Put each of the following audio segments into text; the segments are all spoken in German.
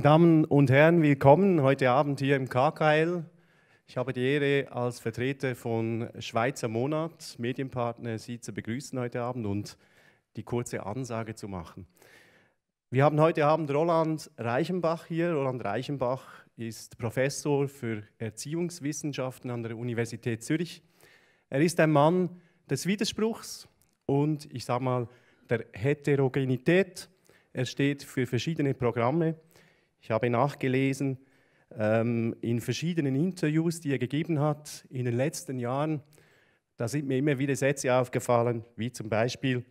Meine Damen und Herren, willkommen heute Abend hier im KKL. Ich habe die Ehre, als Vertreter von Schweizer Monat, Medienpartner, Sie zu begrüßen heute Abend und die kurze Ansage zu machen. Wir haben heute Abend Roland Reichenbach hier. Roland Reichenbach ist Professor für Erziehungswissenschaften an der Universität Zürich. Er ist ein Mann des Widerspruchs und ich sage mal der Heterogenität. Er steht für verschiedene Programme. Ich habe nachgelesen ähm, in verschiedenen Interviews, die er gegeben hat in den letzten Jahren. Da sind mir immer wieder Sätze aufgefallen, wie zum Beispiel,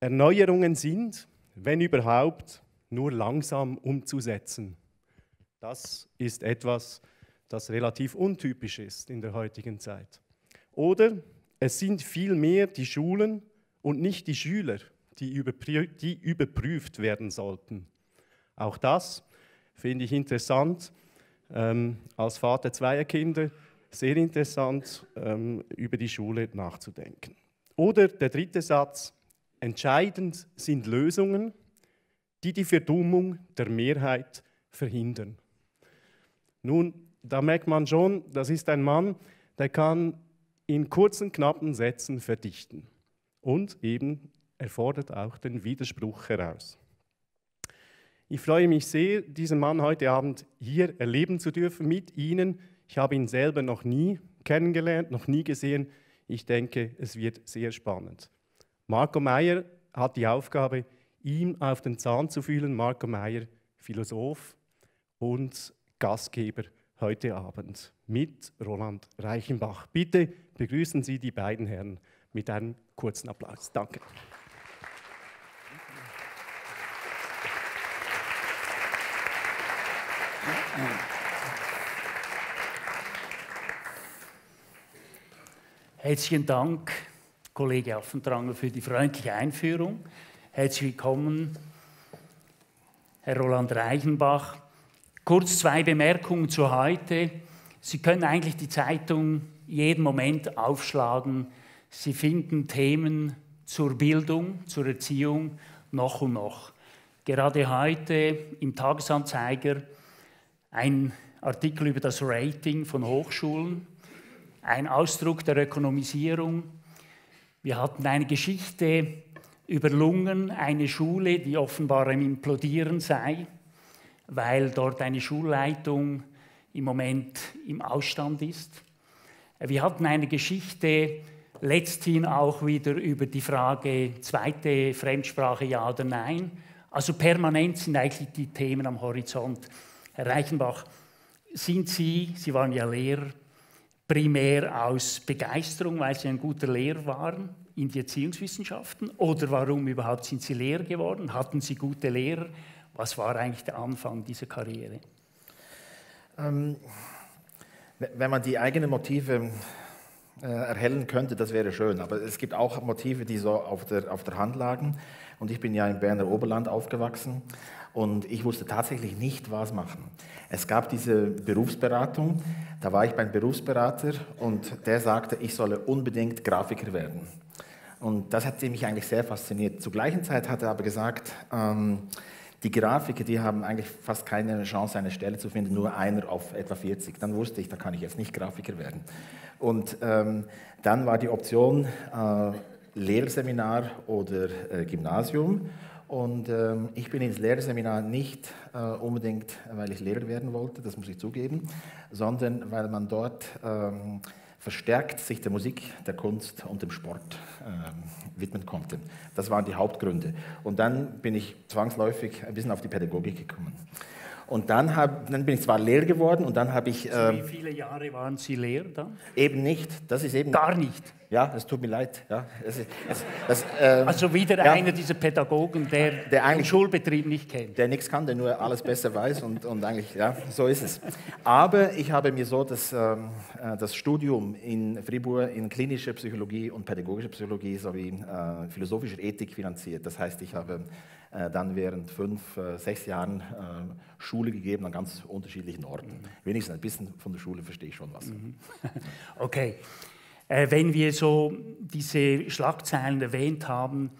Erneuerungen sind, wenn überhaupt, nur langsam umzusetzen. Das ist etwas, das relativ untypisch ist in der heutigen Zeit. Oder es sind vielmehr die Schulen und nicht die Schüler, die, überprüft werden sollten. Auch das finde ich interessant. Ähm, als Vater zweier Kinder sehr interessant, ähm, über die Schule nachzudenken. Oder der dritte Satz, entscheidend sind Lösungen, die die Verdummung der Mehrheit verhindern. Nun, da merkt man schon, das ist ein Mann, der kann in kurzen, knappen Sätzen verdichten. Und eben erfordert auch den Widerspruch heraus. Ich freue mich sehr, diesen Mann heute Abend hier erleben zu dürfen mit Ihnen. Ich habe ihn selber noch nie kennengelernt, noch nie gesehen. Ich denke, es wird sehr spannend. Marco Meyer hat die Aufgabe, ihm auf den Zahn zu fühlen. Marco Meyer, Philosoph und Gastgeber heute Abend mit Roland Reichenbach. Bitte begrüßen Sie die beiden Herren mit einem kurzen Applaus. Danke. Herzlichen Dank, Kollege Affentranger, für die freundliche Einführung. Herzlich willkommen, Herr Roland Reichenbach. Kurz zwei Bemerkungen zu heute. Sie können eigentlich die Zeitung jeden Moment aufschlagen. Sie finden Themen zur Bildung, zur Erziehung noch und noch. Gerade heute im Tagesanzeiger ein Artikel über das Rating von Hochschulen, ein Ausdruck der Ökonomisierung. Wir hatten eine Geschichte über Lungen, eine Schule, die offenbar im Implodieren sei weil dort eine Schulleitung im Moment im Ausstand ist. Wir hatten eine Geschichte letzthin auch wieder über die Frage zweite Fremdsprache ja oder nein. Also permanent sind eigentlich die Themen am Horizont. Herr Reichenbach, sind Sie, Sie waren ja Lehrer, primär aus Begeisterung, weil Sie ein guter Lehrer waren in die Erziehungswissenschaften? Oder warum überhaupt sind Sie Lehrer geworden? Hatten Sie gute Lehrer? Was war eigentlich der Anfang dieser Karriere? Ähm, wenn man die eigenen Motive äh, erhellen könnte, das wäre schön. Aber es gibt auch Motive, die so auf der, auf der Hand lagen. Und ich bin ja im Berner Oberland aufgewachsen und ich wusste tatsächlich nicht, was machen. Es gab diese Berufsberatung, da war ich beim Berufsberater und der sagte, ich solle unbedingt Grafiker werden. Und das hat mich eigentlich sehr fasziniert. Zur gleichen Zeit hat er aber gesagt, ähm, die Grafiker, die haben eigentlich fast keine Chance, eine Stelle zu finden, nur einer auf etwa 40. Dann wusste ich, da kann ich jetzt nicht Grafiker werden. Und ähm, dann war die Option äh, Lehrseminar oder äh, Gymnasium. Und ähm, ich bin ins Lehrseminar nicht äh, unbedingt, weil ich Lehrer werden wollte, das muss ich zugeben, sondern weil man dort ähm, verstärkt sich der Musik, der Kunst und dem Sport äh, widmen konnte. Das waren die Hauptgründe. Und dann bin ich zwangsläufig ein bisschen auf die Pädagogik gekommen. Und dann, hab, dann bin ich zwar Lehrer geworden und dann habe ich... Also wie viele Jahre waren Sie Lehrer dann? Eben nicht. Das ist eben... Gar nicht? Ja, es tut mir leid. Ja, es, es, das, ähm, also wieder ja, einer dieser Pädagogen, der, der den Schulbetrieb nicht kennt. Der nichts kann, der nur alles besser weiß und, und eigentlich, ja, so ist es. Aber ich habe mir so das, ähm, äh, das Studium in Fribourg in klinischer Psychologie und pädagogischer Psychologie sowie äh, philosophischer Ethik finanziert. Das heißt, ich habe äh, dann während fünf, äh, sechs Jahren äh, Schule gegeben an ganz unterschiedlichen Orten. Mhm. Wenigstens ein bisschen von der Schule verstehe ich schon was. Mhm. Okay. wenn wir so diese Schlagzeilen erwähnt haben,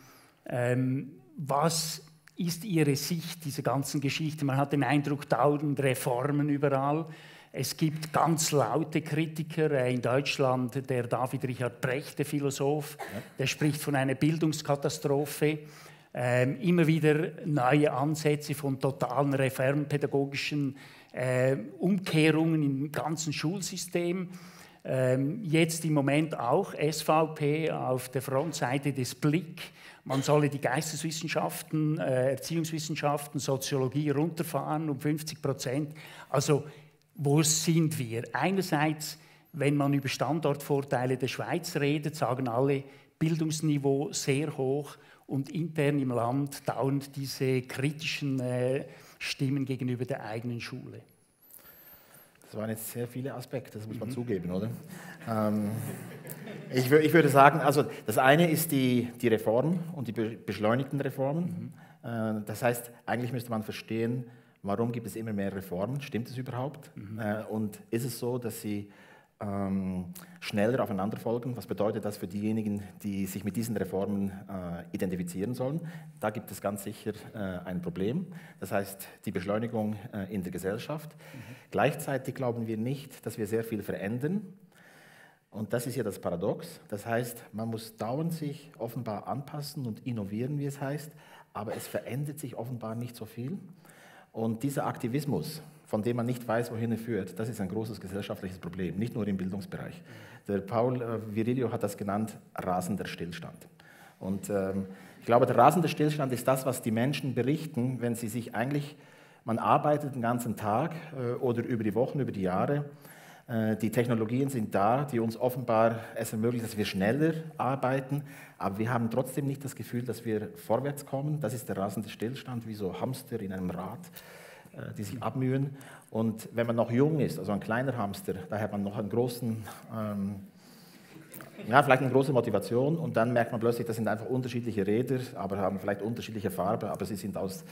ähm, was ist Ihre Sicht dieser ganzen Geschichte? Man hat den Eindruck, dauernd Reformen überall. Es gibt ganz laute Kritiker äh, in Deutschland, der David Richard Brecht, der Philosoph, ja. der spricht von einer Bildungskatastrophe. Ähm, immer wieder neue Ansätze von totalen reformpädagogischen äh, Umkehrungen im ganzen Schulsystem. Ähm, jetzt im Moment auch SVP auf der Frontseite des Blick. Man solle die Geisteswissenschaften, äh, Erziehungswissenschaften, Soziologie runterfahren um 50 Prozent. Also wo sind wir? Einerseits, wenn man über Standortvorteile der Schweiz redet, sagen alle, Bildungsniveau sehr hoch und intern im Land dauernd diese kritischen äh, Stimmen gegenüber der eigenen Schule. Das waren jetzt sehr viele Aspekte, das muss man mhm. zugeben, oder? Ähm, ich, ich, würde sagen, also das eine ist die, die Reform und die beschleunigten Reformen. Mhm. Äh, das heißt, eigentlich müsste man verstehen, Warum gibt es immer mehr Reformen? Stimmt es überhaupt? Mhm. Äh, und ist es so, dass sie ähm, schneller aufeinander folgen? Was bedeutet das für diejenigen, die sich mit diesen Reformen äh, identifizieren sollen? Da gibt es ganz sicher äh, ein Problem. Das heißt, die Beschleunigung äh, in der Gesellschaft. Mhm. Gleichzeitig glauben wir nicht, dass wir sehr viel verändern. Und das ist ja das Paradox. Das heißt, man muss dauernd sich offenbar anpassen und innovieren, wie es heißt, aber es verändert sich offenbar nicht so viel. Und dieser Aktivismus, von dem man nicht weiß, wohin er führt, das ist ein großes gesellschaftliches Problem, nicht nur im Bildungsbereich. Der Paul äh, Virilio hat das genannt, rasender Stillstand. Und ähm, ich glaube, der rasende Stillstand ist das, was die Menschen berichten, wenn sie sich eigentlich, man arbeitet den ganzen Tag äh, oder über die Wochen, über die Jahre, äh, die Technologien sind da, die uns offenbar es ermöglichen, dass wir schneller arbeiten, aber wir haben trotzdem nicht das Gefühl, dass wir vorwärts kommen. Das ist der rasende Stillstand, wie so Hamster in einem Rad, die sich abmühen. Und wenn man noch jung ist, also ein kleiner Hamster, da hat man noch einen großen, ähm, ja, vielleicht eine große Motivation und dann merkt man plötzlich, das sind einfach unterschiedliche Räder, aber haben vielleicht unterschiedliche Farbe, aber sie sind aus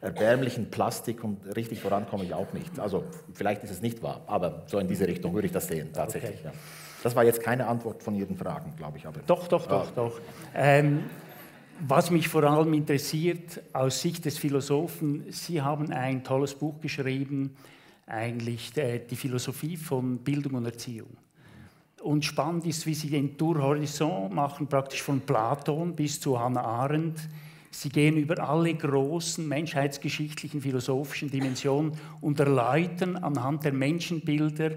erbärmlichen Plastik und richtig vorankomme ich auch nicht. Also vielleicht ist es nicht wahr, aber so in diese Richtung würde ich das sehen, tatsächlich. Okay. Ja. Das war jetzt keine Antwort von Ihren Fragen, glaube ich. Aber, doch, doch, doch, doch. Ähm, was mich vor allem interessiert aus Sicht des Philosophen, Sie haben ein tolles Buch geschrieben, eigentlich die Philosophie von Bildung und Erziehung. Und spannend ist, wie Sie den Tour Horizon machen, praktisch von Platon bis zu Hannah Arendt Sie gehen über alle großen menschheitsgeschichtlichen, philosophischen Dimensionen und erläutern anhand der Menschenbilder,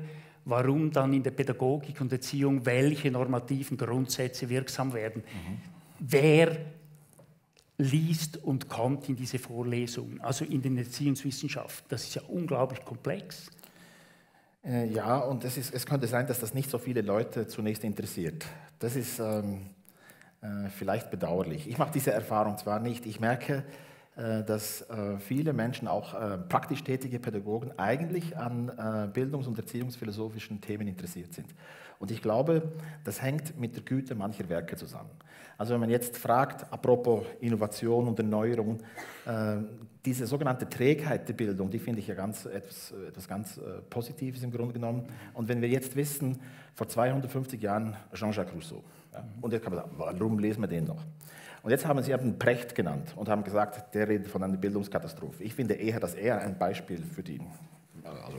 warum dann in der Pädagogik und Erziehung welche normativen Grundsätze wirksam werden. Mhm. Wer liest und kommt in diese Vorlesungen, also in den Erziehungswissenschaften? Das ist ja unglaublich komplex. Äh, ja, und es, ist, es könnte sein, dass das nicht so viele Leute zunächst interessiert. Das ist. Ähm äh, vielleicht bedauerlich. Ich mache diese Erfahrung zwar nicht, ich merke, äh, dass äh, viele Menschen, auch praktisch tätige Pädagogen, eigentlich an bildungs- und erziehungsphilosophischen Themen interessiert sind. Und ich glaube, das hängt mit der Güte mancher Werke zusammen. Also wenn man jetzt fragt, apropos Innovation und Erneuerung, diese sogenannte Trägheit der Bildung, die finde ich ja ganz, etwas, etwas ganz Positives im Grunde genommen. Und wenn wir jetzt wissen, vor 250 Jahren Jean-Jacques Rousseau, ja. Und jetzt kann man sagen, warum lesen wir den noch? Und jetzt haben Sie eben Precht genannt und haben gesagt, der redet von einer Bildungskatastrophe. Ich finde eher, dass er ein Beispiel für die. Also,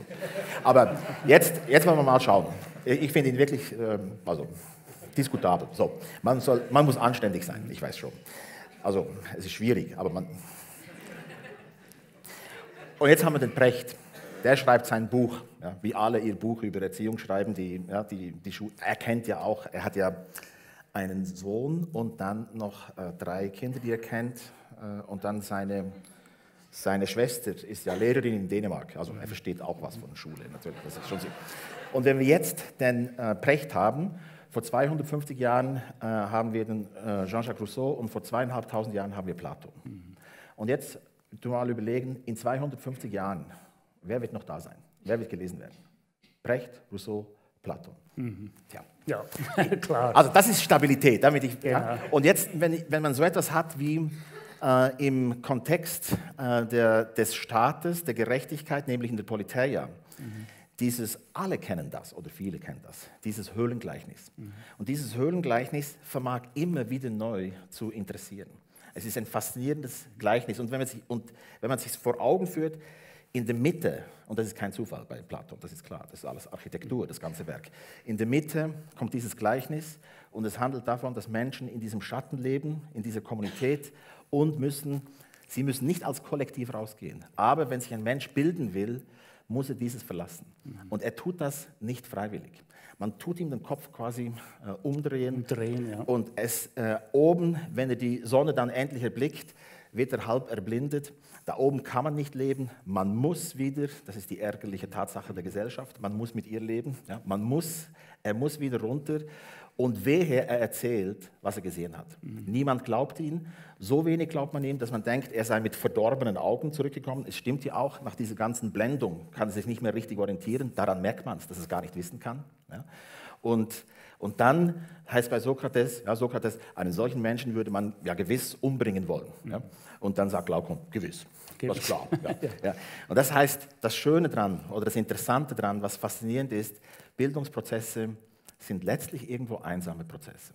aber jetzt, jetzt wollen wir mal schauen. Ich finde ihn wirklich ähm, also, diskutabel. So, man, soll, man muss anständig sein, ich weiß schon. Also, es ist schwierig, aber man. Und jetzt haben wir den Precht. Der schreibt sein Buch, ja, wie alle ihr Buch über Erziehung schreiben. Die, ja, die, die er kennt ja auch, er hat ja einen Sohn und dann noch äh, drei Kinder, die er kennt. Äh, und dann seine, seine Schwester ist ja Lehrerin in Dänemark. Also er versteht auch was von Schule, natürlich. Das ist schon so. Und wenn wir jetzt den äh, Precht haben, vor 250 Jahren äh, haben wir den äh, Jean-Jacques Rousseau und vor zweieinhalbtausend Jahren haben wir Platon. Mhm. Und jetzt du mal überlegen, in 250 Jahren, wer wird noch da sein? Wer wird gelesen werden? Precht, Rousseau, Platon. Mhm. Tja. Ja, klar. Also das ist Stabilität. Damit ich, ja. Ja. Und jetzt, wenn, wenn man so etwas hat wie äh, im Kontext äh, der, des Staates, der Gerechtigkeit, nämlich in der Politeia, mhm. Dieses, alle kennen das oder viele kennen das, dieses Höhlengleichnis. Und dieses Höhlengleichnis vermag immer wieder neu zu interessieren. Es ist ein faszinierendes Gleichnis. Und wenn man sich, und wenn man sich vor Augen führt, in der Mitte, und das ist kein Zufall bei Platon, das ist klar, das ist alles Architektur, das ganze Werk. In der Mitte kommt dieses Gleichnis und es handelt davon, dass Menschen in diesem Schatten leben, in dieser Kommunität und müssen, sie müssen nicht als Kollektiv rausgehen. Aber wenn sich ein Mensch bilden will, muss er dieses verlassen. Und er tut das nicht freiwillig. Man tut ihm den Kopf quasi äh, umdrehen. Umdrehen, ja. Und es äh, oben, wenn er die Sonne dann endlich erblickt, wird er halb erblindet. Da oben kann man nicht leben. Man muss wieder, das ist die ärgerliche Tatsache der Gesellschaft, man muss mit ihr leben. Ja? Man muss, er muss wieder runter. Und wehe, er erzählt, was er gesehen hat. Mhm. Niemand glaubt ihn. So wenig glaubt man ihm, dass man denkt, er sei mit verdorbenen Augen zurückgekommen. Es stimmt ja auch, nach dieser ganzen Blendung kann er sich nicht mehr richtig orientieren. Daran merkt man es, dass er es gar nicht wissen kann. Ja? Und, und dann heißt bei Sokrates, ja, Sokrates, einen solchen Menschen würde man ja gewiss umbringen wollen. Ja? Mhm. Und dann sagt Glaucon, gewiss. gewiss. Das klar. Ja. ja. Und das heißt, das Schöne dran oder das Interessante dran, was faszinierend ist, Bildungsprozesse sind letztlich irgendwo einsame Prozesse.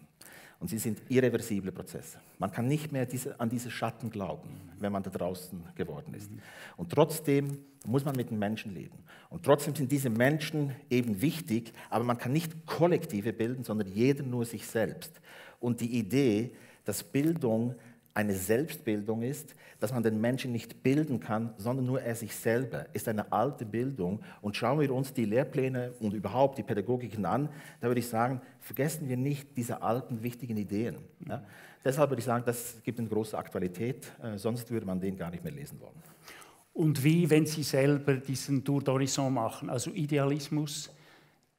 Und sie sind irreversible Prozesse. Man kann nicht mehr diese, an diese Schatten glauben, wenn man da draußen geworden ist. Und trotzdem muss man mit den Menschen leben. Und trotzdem sind diese Menschen eben wichtig, aber man kann nicht Kollektive bilden, sondern jeder nur sich selbst. Und die Idee, dass Bildung eine Selbstbildung ist, dass man den Menschen nicht bilden kann, sondern nur er sich selber, ist eine alte Bildung. Und schauen wir uns die Lehrpläne und überhaupt die Pädagogiken an, da würde ich sagen, vergessen wir nicht diese alten, wichtigen Ideen. Ja? Deshalb würde ich sagen, das gibt eine große Aktualität, äh, sonst würde man den gar nicht mehr lesen wollen. Und wie, wenn Sie selber diesen Tour d'Horizon machen, also Idealismus,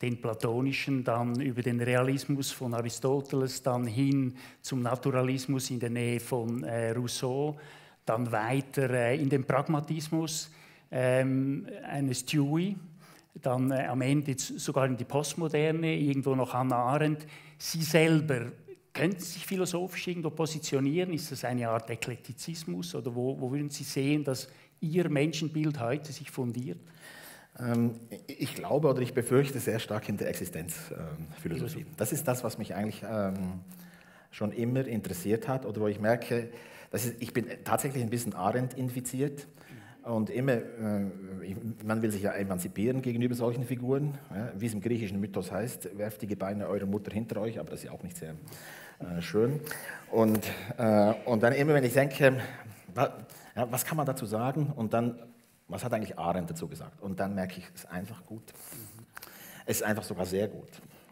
den platonischen, dann über den Realismus von Aristoteles, dann hin zum Naturalismus in der Nähe von äh, Rousseau, dann weiter äh, in den Pragmatismus ähm, eines Dewey, dann äh, am Ende sogar in die Postmoderne, irgendwo noch Hannah Arendt. Sie selber, können sich philosophisch irgendwo positionieren? Ist das eine Art Eklektizismus oder wo, wo würden Sie sehen, dass Ihr Menschenbild heute sich fundiert? Ähm, ich glaube oder ich befürchte sehr stark in der Existenzphilosophie. Das ist das, was mich eigentlich ähm, schon immer interessiert hat oder wo ich merke, dass ich bin tatsächlich ein bisschen Arendt infiziert. Und immer, äh, man will sich ja emanzipieren gegenüber solchen Figuren, wie es im griechischen Mythos heißt, werft die Gebeine eurer Mutter hinter euch, aber das ist ja auch nicht sehr äh, schön. Und, äh, und dann immer, wenn ich denke, was kann man dazu sagen? Und dann was hat eigentlich Arendt dazu gesagt? Und dann merke ich, es ist einfach gut. Es ist einfach sogar sehr gut.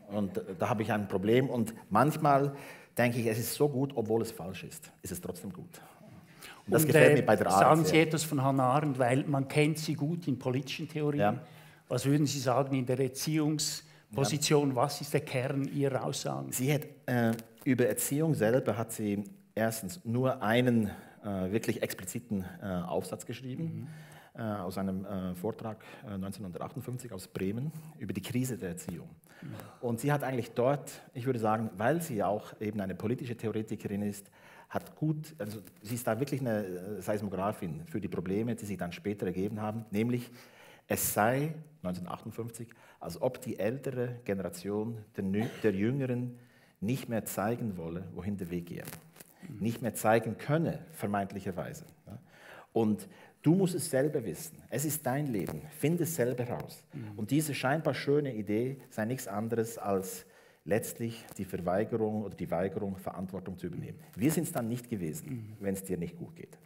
Und da habe ich ein Problem. Und manchmal denke ich, es ist so gut, obwohl es falsch ist. Ist es trotzdem gut. Und das und, gefällt äh, mir bei der Arendt. Sagen Sie etwas von Hannah Arendt, weil man kennt sie gut in politischen Theorien. Ja. Was würden Sie sagen in der Erziehungsposition? Ja. Was ist der Kern Ihrer Aussagen? Sie hat äh, über Erziehung selber hat sie erstens nur einen äh, wirklich expliziten äh, Aufsatz geschrieben. Mhm äh, aus einem äh, Vortrag 1958 äh, aus Bremen über die Krise der Erziehung. Und sie hat eigentlich dort, ich würde sagen, weil sie auch eben eine politische Theoretikerin ist, hat gut, also sie ist da wirklich eine Seismografin für die Probleme, die sich dann später ergeben haben, nämlich es sei 1958, als ob die ältere Generation der, der Jüngeren nicht mehr zeigen wolle, wohin der Weg gehe. Nicht mehr zeigen könne, vermeintlicherweise. Und Du musst es selber wissen. Es ist dein Leben. Finde es selber raus. Mhm. Und diese scheinbar schöne Idee sei nichts anderes als letztlich die Verweigerung oder die Weigerung, Verantwortung zu übernehmen. Wir sind es dann nicht gewesen, mhm. wenn es dir nicht gut geht.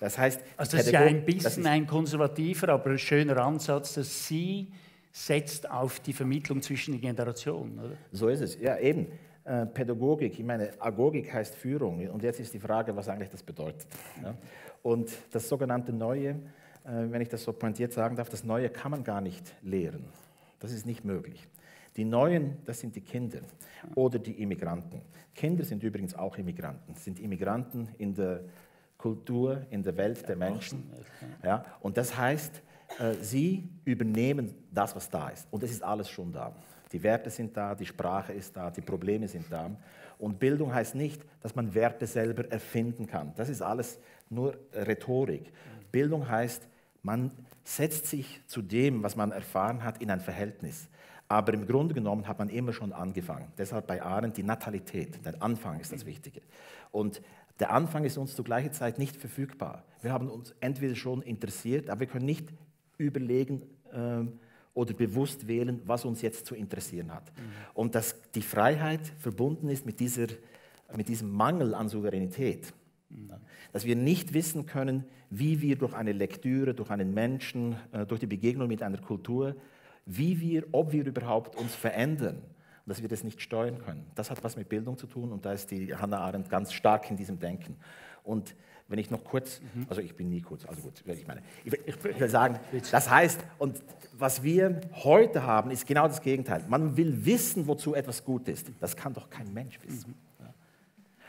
Das heißt, also das ist ja ein bisschen ein konservativer, aber schöner Ansatz, dass Sie setzt auf die Vermittlung zwischen den Generationen. Oder? So ist es. Ja, eben. Äh, Pädagogik, ich meine, Agogik heißt Führung. Und jetzt ist die Frage, was eigentlich das bedeutet. Und das sogenannte Neue, äh, wenn ich das so pointiert sagen darf, das Neue kann man gar nicht lehren. Das ist nicht möglich. Die Neuen, das sind die Kinder oder die Immigranten. Kinder sind übrigens auch Immigranten, sind Immigranten in der Kultur, in der Welt der Menschen. Ja, und das heißt, äh, sie übernehmen das, was da ist. Und es ist alles schon da. Die Werte sind da, die Sprache ist da, die Probleme sind da. Und Bildung heißt nicht, dass man Werte selber erfinden kann. Das ist alles nur Rhetorik. Bildung heißt, man setzt sich zu dem, was man erfahren hat, in ein Verhältnis. Aber im Grunde genommen hat man immer schon angefangen. Deshalb bei Arendt die Natalität, der Anfang ist das Wichtige. Und Der Anfang ist uns zur gleichen Zeit nicht verfügbar. Wir haben uns entweder schon interessiert, aber wir können nicht überlegen äh, oder bewusst wählen, was uns jetzt zu interessieren hat. Mhm. Und dass die Freiheit verbunden ist mit, dieser, mit diesem Mangel an Souveränität. Mhm. Dass wir nicht wissen können, wie wir durch eine Lektüre, durch einen Menschen, äh, durch die Begegnung mit einer Kultur, wie wir, ob wir überhaupt uns verändern dass wir das nicht steuern können. Das hat was mit Bildung zu tun und da ist die Hannah Arendt ganz stark in diesem Denken. Und wenn ich noch kurz, mhm. also ich bin nie kurz, also gut, ich meine, ich, ich, ich will sagen, das heißt, und was wir heute haben, ist genau das Gegenteil. Man will wissen, wozu etwas gut ist. Das kann doch kein Mensch wissen. Mhm.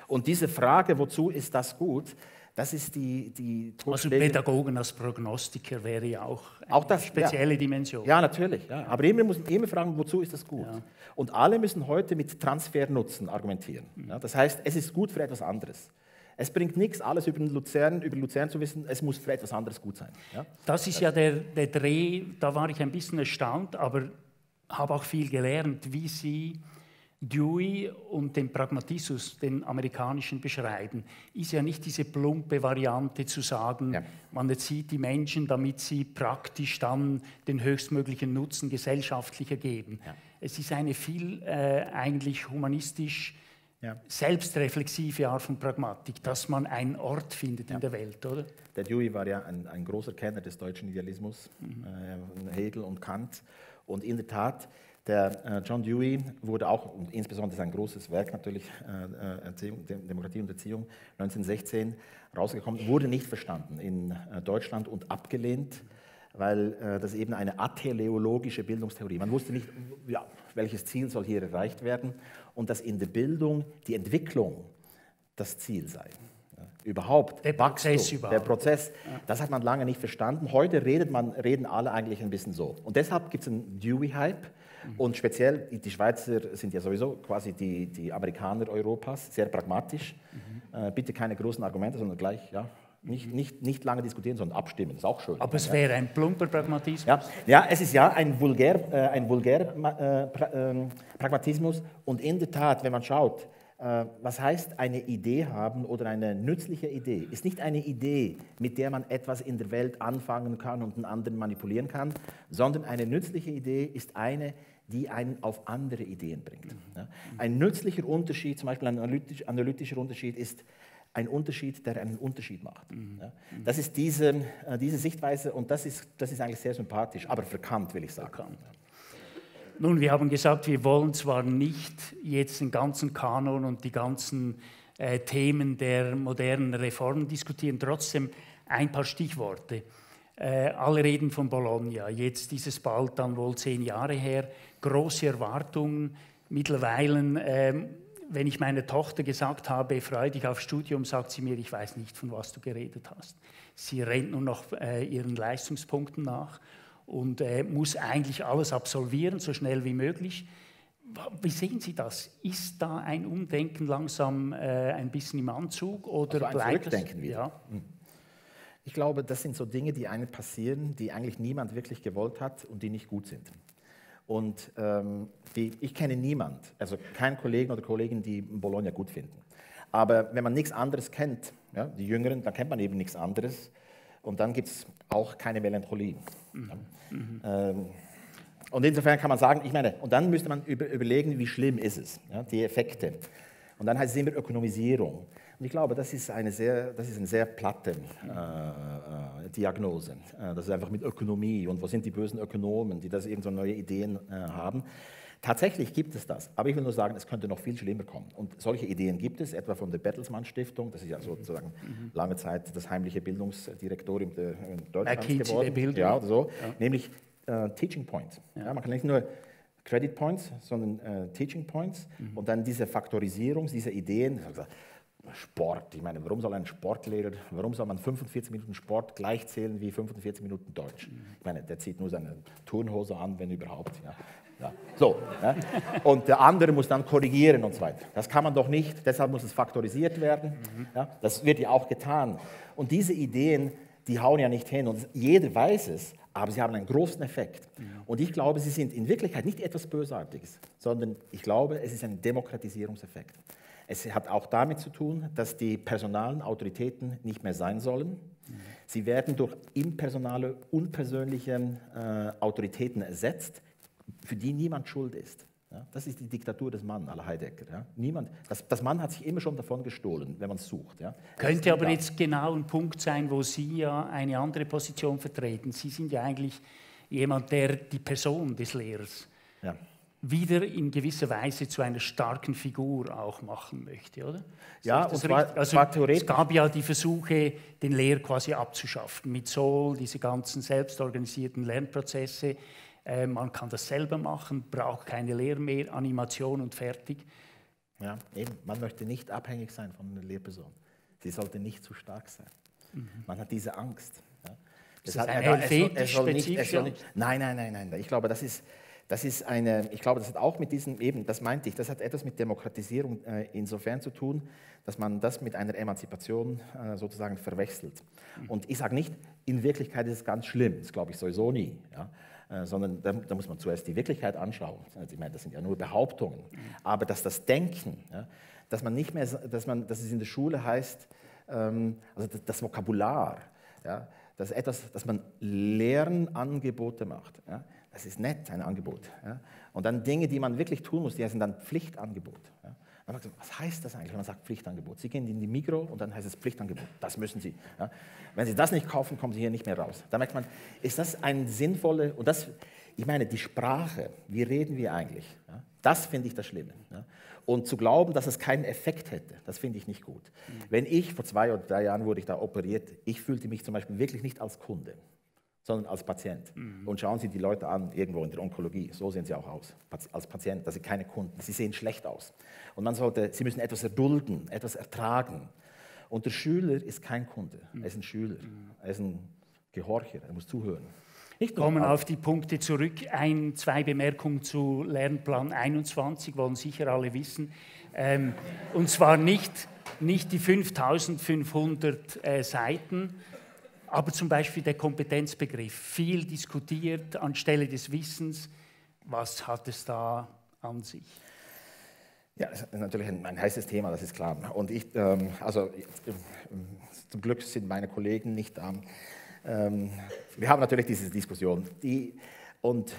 Und diese Frage, wozu ist das gut, das ist die, die Also Pädagogen als Prognostiker wäre ja auch eine auch das, spezielle ja. Dimension. Ja, natürlich. Ja. Aber immer muss immer fragen, wozu ist das gut? Ja. Und alle müssen heute mit Transfernutzen argumentieren. Mhm. Das heißt, es ist gut für etwas anderes. Es bringt nichts, alles über Luzern, über Luzern zu wissen, es muss für etwas anderes gut sein. Ja? Das ist ja der, der Dreh, da war ich ein bisschen erstaunt, aber habe auch viel gelernt, wie Sie Dewey und den Pragmatismus, den amerikanischen, beschreiben, ist ja nicht diese plumpe Variante zu sagen, ja. man erzieht die Menschen, damit sie praktisch dann den höchstmöglichen Nutzen gesellschaftlich ergeben. Ja. Es ist eine viel äh, eigentlich humanistisch ja. selbstreflexive Art von Pragmatik, dass man einen Ort findet in der Welt, oder? Der Dewey war ja ein, ein großer Kenner des deutschen Idealismus, mhm. äh, Hegel und Kant. Und in der Tat, der äh, John Dewey wurde auch, und insbesondere sein großes Werk natürlich, äh, äh Erziehung, Demokratie und Erziehung, 1916 rausgekommen, wurde nicht verstanden in äh, Deutschland und abgelehnt, weil äh, das eben eine ateleologische Bildungstheorie. Man wusste nicht, ja, welches Ziel soll hier erreicht werden und dass in der Bildung die Entwicklung das Ziel sei überhaupt. Der Prozess überhaupt. Der Prozess, das hat man lange nicht verstanden. Heute redet man, reden alle eigentlich ein bisschen so. Und deshalb gibt es einen Dewey-Hype. Mhm. Und speziell, die Schweizer sind ja sowieso quasi die, die Amerikaner Europas, sehr pragmatisch. Mhm. Äh, bitte keine großen Argumente, sondern gleich, ja, nicht, nicht, nicht lange diskutieren, sondern abstimmen. Das ist auch schön. Aber es wäre ein plumper Pragmatismus. Ja, ja es ist ja ein vulgär, äh, ein vulgär äh, pra, äh, Pragmatismus. Und in der Tat, wenn man schaut, äh, was heißt eine Idee haben oder eine nützliche Idee? Ist nicht eine Idee, mit der man etwas in der Welt anfangen kann und einen anderen manipulieren kann, sondern eine nützliche Idee ist eine, die einen auf andere Ideen bringt. Ein nützlicher Unterschied, zum Beispiel ein analytischer Unterschied, ist ein Unterschied, der einen Unterschied macht. Das ist diese, äh, diese Sichtweise und das ist, das ist eigentlich sehr sympathisch, aber verkannt, will ich sagen. Verkannt. Nun, wir haben gesagt, wir wollen zwar nicht jetzt den ganzen Kanon und die ganzen äh, Themen der modernen Reformen diskutieren, trotzdem ein paar Stichworte. Äh, alle reden von Bologna. Jetzt ist es bald dann wohl zehn Jahre her. Große Erwartungen. Mittlerweile, äh, wenn ich meiner Tochter gesagt habe, freu dich aufs Studium, sagt sie mir, ich weiß nicht, von was du geredet hast. Sie rennt nur noch äh, ihren Leistungspunkten nach und äh, muss eigentlich alles absolvieren, so schnell wie möglich. Wie sehen Sie das? Ist da ein Umdenken langsam äh, ein bisschen im Anzug oder also ein bleibt Zurückdenken wieder? Ja. Hm. Ich glaube, das sind so Dinge, die einem passieren, die eigentlich niemand wirklich gewollt hat und die nicht gut sind. Und ähm, die, ich kenne niemand, also keinen Kollegen oder Kollegin, die Bologna gut finden. Aber wenn man nichts anderes kennt, ja, die Jüngeren, dann kennt man eben nichts anderes. Und dann gibt es auch keine Melancholie. Mhm. Ähm, und insofern kann man sagen, ich meine, und dann müsste man über, überlegen, wie schlimm ist es, ja, die Effekte. Und dann heißt es immer Ökonomisierung. Und ich glaube, das ist eine sehr, das ist eine sehr platte äh, äh, Diagnose. Äh, das ist einfach mit Ökonomie und wo sind die bösen Ökonomen, die das irgend neue Ideen äh, haben. Tatsächlich gibt es das, aber ich will nur sagen, es könnte noch viel schlimmer kommen. Und solche Ideen gibt es, etwa von der Bertelsmann Stiftung, das ist ja sozusagen mhm. lange Zeit das heimliche Bildungsdirektorium der, Deutschlands geworden. Bildung. Ja, so. Ja. Nämlich äh, Teaching Points. Ja. Ja, man kann nicht nur Credit Points, sondern äh, Teaching Points mhm. und dann diese Faktorisierung, diese Ideen. Sport, ich meine, warum soll ein Sportlehrer, warum soll man 45 Minuten Sport gleichzählen wie 45 Minuten Deutsch? Mhm. Ich meine, der zieht nur seine Turnhose an, wenn überhaupt. Ja. Ja, so. Ja. Und der andere muss dann korrigieren und so weiter. Das kann man doch nicht, deshalb muss es faktorisiert werden. Ja, das wird ja auch getan. Und diese Ideen, die hauen ja nicht hin. Und jeder weiß es, aber sie haben einen großen Effekt. Und ich glaube, sie sind in Wirklichkeit nicht etwas Bösartiges, sondern ich glaube, es ist ein Demokratisierungseffekt. Es hat auch damit zu tun, dass die personalen Autoritäten nicht mehr sein sollen. Sie werden durch impersonale, unpersönliche äh, Autoritäten ersetzt, für die niemand schuld ist. Ja, das ist die Diktatur des Mann, aller Heidegger. Ja. Niemand, das, das, Mann hat sich immer schon davon gestohlen, wenn man es sucht. Ja. Könnte aber da. jetzt genau ein Punkt sein, wo Sie ja eine andere Position vertreten. Sie sind ja eigentlich jemand, der die Person des Lehrers wieder in gewisser Weise zu einer starken Figur auch machen möchte, oder? Ja, und zwar, also, zwar theoretisch. Es gab ja die Versuche, den Lehrer quasi abzuschaffen, mit Soul, diese ganzen selbstorganisierten Lernprozesse äh, man kann das selber machen, braucht keine Lehre mehr, Animation und fertig. Ja, eben, man möchte nicht abhängig sein von einer Lehrperson. Sie sollte nicht zu stark sein. Mhm. Man hat diese Angst. Ja. Das ist ein helvetisch Nein, nein, nein, nein. Ich glaube, das ist, das ist eine, ich glaube, das hat auch mit diesem, eben, das meinte ich, das hat etwas mit Demokratisierung äh, insofern zu tun, dass man das mit einer Emanzipation äh, sozusagen verwechselt. Mhm. Und ich sage nicht, in Wirklichkeit ist es ganz schlimm, das glaube ich sowieso nie. Ja. Äh, sondern da, da, muss man zuerst die Wirklichkeit anschauen. Also ich meine, das sind ja nur Behauptungen. Aber dass das Denken, ja, dass man nicht mehr, dass, man, dass es in der Schule heißt, ähm, also das, das Vokabular, ja, dass, etwas, dass man Lernangebote macht. Ja, das ist nett, ein Angebot. Und dann Dinge, die man wirklich tun muss, die sind dann Pflichtangebot. Man sagt, was heißt das eigentlich, wenn man sagt Pflichtangebot? Sie gehen in die Mikro und dann heißt es Pflichtangebot. Das müssen Sie. Ja? Wenn Sie das nicht kaufen, kommen Sie hier nicht mehr raus. Da merkt man, ist das ein sinnvolle, und das, ich meine, die Sprache, wie reden wir eigentlich? Ja? Das finde ich das Schlimme. Ja? Und zu glauben, dass es keinen Effekt hätte, das finde ich nicht gut. Mhm. Wenn ich, vor zwei oder drei Jahren wurde ich da operiert, ich fühlte mich zum Beispiel wirklich nicht als Kunde sondern als Patient. Mhm. Und schauen Sie die Leute an, irgendwo in der Onkologie, so sehen sie auch aus, als Patient, das sind keine Kunden, sie sehen schlecht aus. Und man sollte, sie müssen etwas erdulden, etwas ertragen. Und der Schüler ist kein Kunde, mhm. er ist ein Schüler, mhm. er ist ein Gehorcher, er muss zuhören. Nicht kommen auf die Punkte zurück. Ein, zwei Bemerkungen zu Lernplan 21 wollen sicher alle wissen. Ähm, und zwar nicht, nicht die 5500 äh, Seiten, aber zum Beispiel der Kompetenzbegriff, viel diskutiert anstelle des Wissens. Was hat es da an sich? Ja, das ist natürlich ein, ein heißes Thema, das ist klar. Und ich, ähm, also äh, zum Glück sind meine Kollegen nicht da. Ähm, wir haben natürlich diese Diskussion. Die, und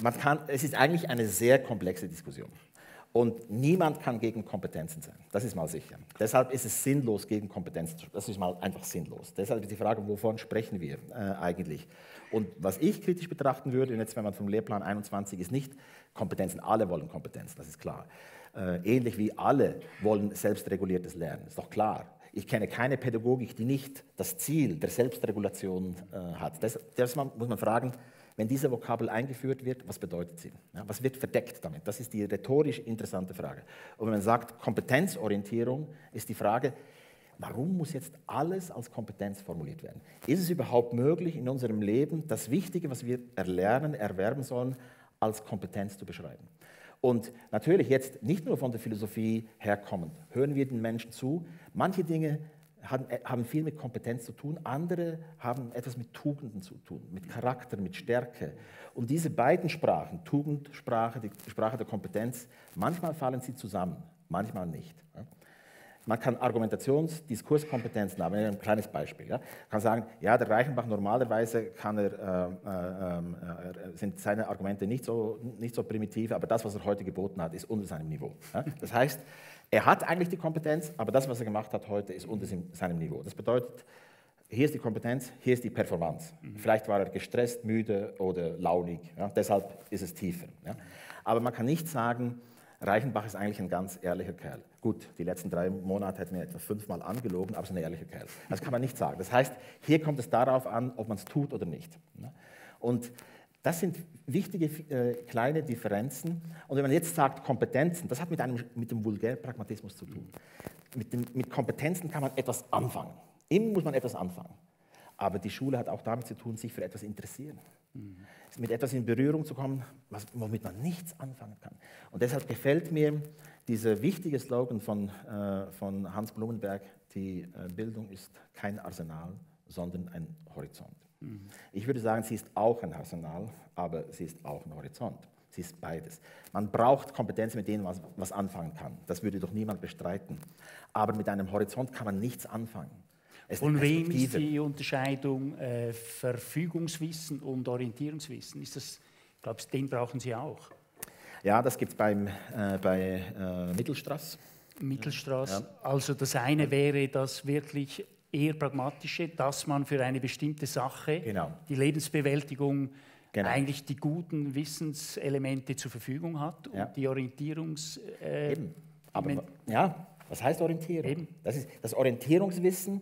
man kann, es ist eigentlich eine sehr komplexe Diskussion. Und niemand kann gegen Kompetenzen sein. Das ist mal sicher. Deshalb ist es sinnlos, gegen Kompetenzen zu Das ist mal einfach sinnlos. Deshalb ist die Frage, wovon sprechen wir äh, eigentlich? Und was ich kritisch betrachten würde, jetzt wenn man vom Lehrplan 21 ist nicht Kompetenzen, alle wollen Kompetenzen, das ist klar. Äh, ähnlich wie alle wollen selbstreguliertes Lernen, ist doch klar. Ich kenne keine Pädagogik, die nicht das Ziel der Selbstregulation äh, hat. Deshalb muss man fragen, wenn diese Vokabel eingeführt wird, was bedeutet sie? Ja, was wird verdeckt damit? Das ist die rhetorisch interessante Frage. Und wenn man sagt Kompetenzorientierung, ist die Frage, warum muss jetzt alles als Kompetenz formuliert werden? Ist es überhaupt möglich, in unserem Leben das Wichtige, was wir erlernen, erwerben sollen, als Kompetenz zu beschreiben? Und natürlich jetzt nicht nur von der Philosophie herkommend, hören wir den Menschen zu. Manche Dinge haben, äh, haben viel mit Kompetenz zu tun, andere haben etwas mit Tugenden zu tun, mit Charakter, mit Stärke. Und diese beiden Sprachen, Tugendsprache, die Sprache der Kompetenz, manchmal fallen sie zusammen, manchmal nicht. Man kann Argumentations-, Diskurskompetenzen haben. Ein kleines Beispiel. Ja. Man kann sagen, ja, der Reichenbach normalerweise er, äh, äh, äh, sind seine Argumente nicht so, nicht so primitiv, aber das, was er heute geboten hat, ist unter seinem Niveau. Ja. Das heißt, er hat eigentlich die Kompetenz, aber das, was er gemacht hat heute, ist unter seinem Niveau. Das bedeutet, hier ist die Kompetenz, hier ist die Performance. Mhm. Vielleicht war er gestresst, müde oder launig, ja, deshalb ist es tiefer. Ja. Aber man kann nicht sagen, Reichenbach ist eigentlich ein ganz ehrlicher Kerl. Gut, die letzten drei Monate hat er mir etwa fünfmal angelogen, aber ist ein ehrlicher Kerl. Das kann man nicht sagen. Das heißt, hier kommt es darauf an, ob man es tut oder nicht. Und das sind wichtige äh, kleine Differenzen. Und wenn man jetzt sagt Kompetenzen, das hat mit, einem, mit dem Vulgärpragmatismus zu tun. Mit, dem, mit Kompetenzen kann man etwas anfangen. Immer muss man etwas anfangen. Aber die Schule hat auch damit zu tun, sich für etwas interessieren. Mhm. Mit etwas in Berührung zu kommen, was, womit man nichts anfangen kann. Und deshalb gefällt mir dieser wichtige Slogan von, äh, von Hans Blumenberg, die äh, Bildung ist kein Arsenal, sondern ein Horizont. Ich würde sagen, sie ist auch ein Arsenal, aber sie ist auch ein Horizont. Sie ist beides. Man braucht Kompetenzen, mit denen man was anfangen kann. Das würde doch niemand bestreiten. Aber mit einem Horizont kann man nichts anfangen. Von wem ist die Unterscheidung äh, Verfügungswissen und Orientierungswissen? Ist das, ich glaube, den brauchen Sie auch. Ja, das gibt es äh, bei äh, Mittelstraß. Mittelstraß. Ja. Also das eine wäre das wirklich eher pragmatische, dass man für eine bestimmte Sache genau. die Lebensbewältigung genau. eigentlich die guten Wissenselemente zur Verfügung hat und ja. die Orientierungs... Äh, Eben. Aber, ja, was heißt Orientierung? Eben. Das ist das Orientierungswissen,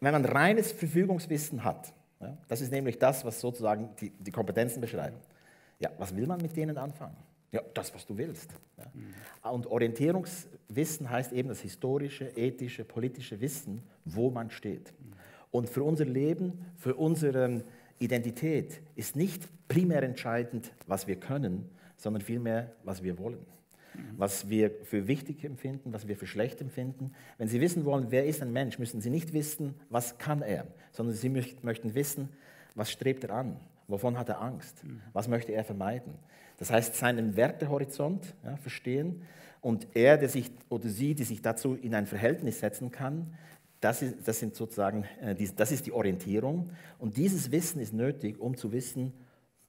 wenn man reines Verfügungswissen hat. Ja, das ist nämlich das, was sozusagen die, die Kompetenzen beschreiben. Ja, was will man mit denen anfangen? Ja, das, was du willst. Ja. Und Orientierungswissen heißt eben das historische, ethische, politische Wissen, wo man steht. Und für unser Leben, für unsere Identität ist nicht primär entscheidend, was wir können, sondern vielmehr, was wir wollen. Was wir für wichtig empfinden, was wir für schlecht empfinden. Wenn Sie wissen wollen, wer ist ein Mensch, müssen Sie nicht wissen, was kann er, sondern Sie möchten wissen, was strebt er an, wovon hat er Angst, was möchte er vermeiden. Das heißt, seinen Wertehorizont ja, verstehen und er, der sich oder sie, die sich dazu in ein Verhältnis setzen kann, das ist, das sind sozusagen, äh, das ist die Orientierung. Und dieses Wissen ist nötig, um zu wissen,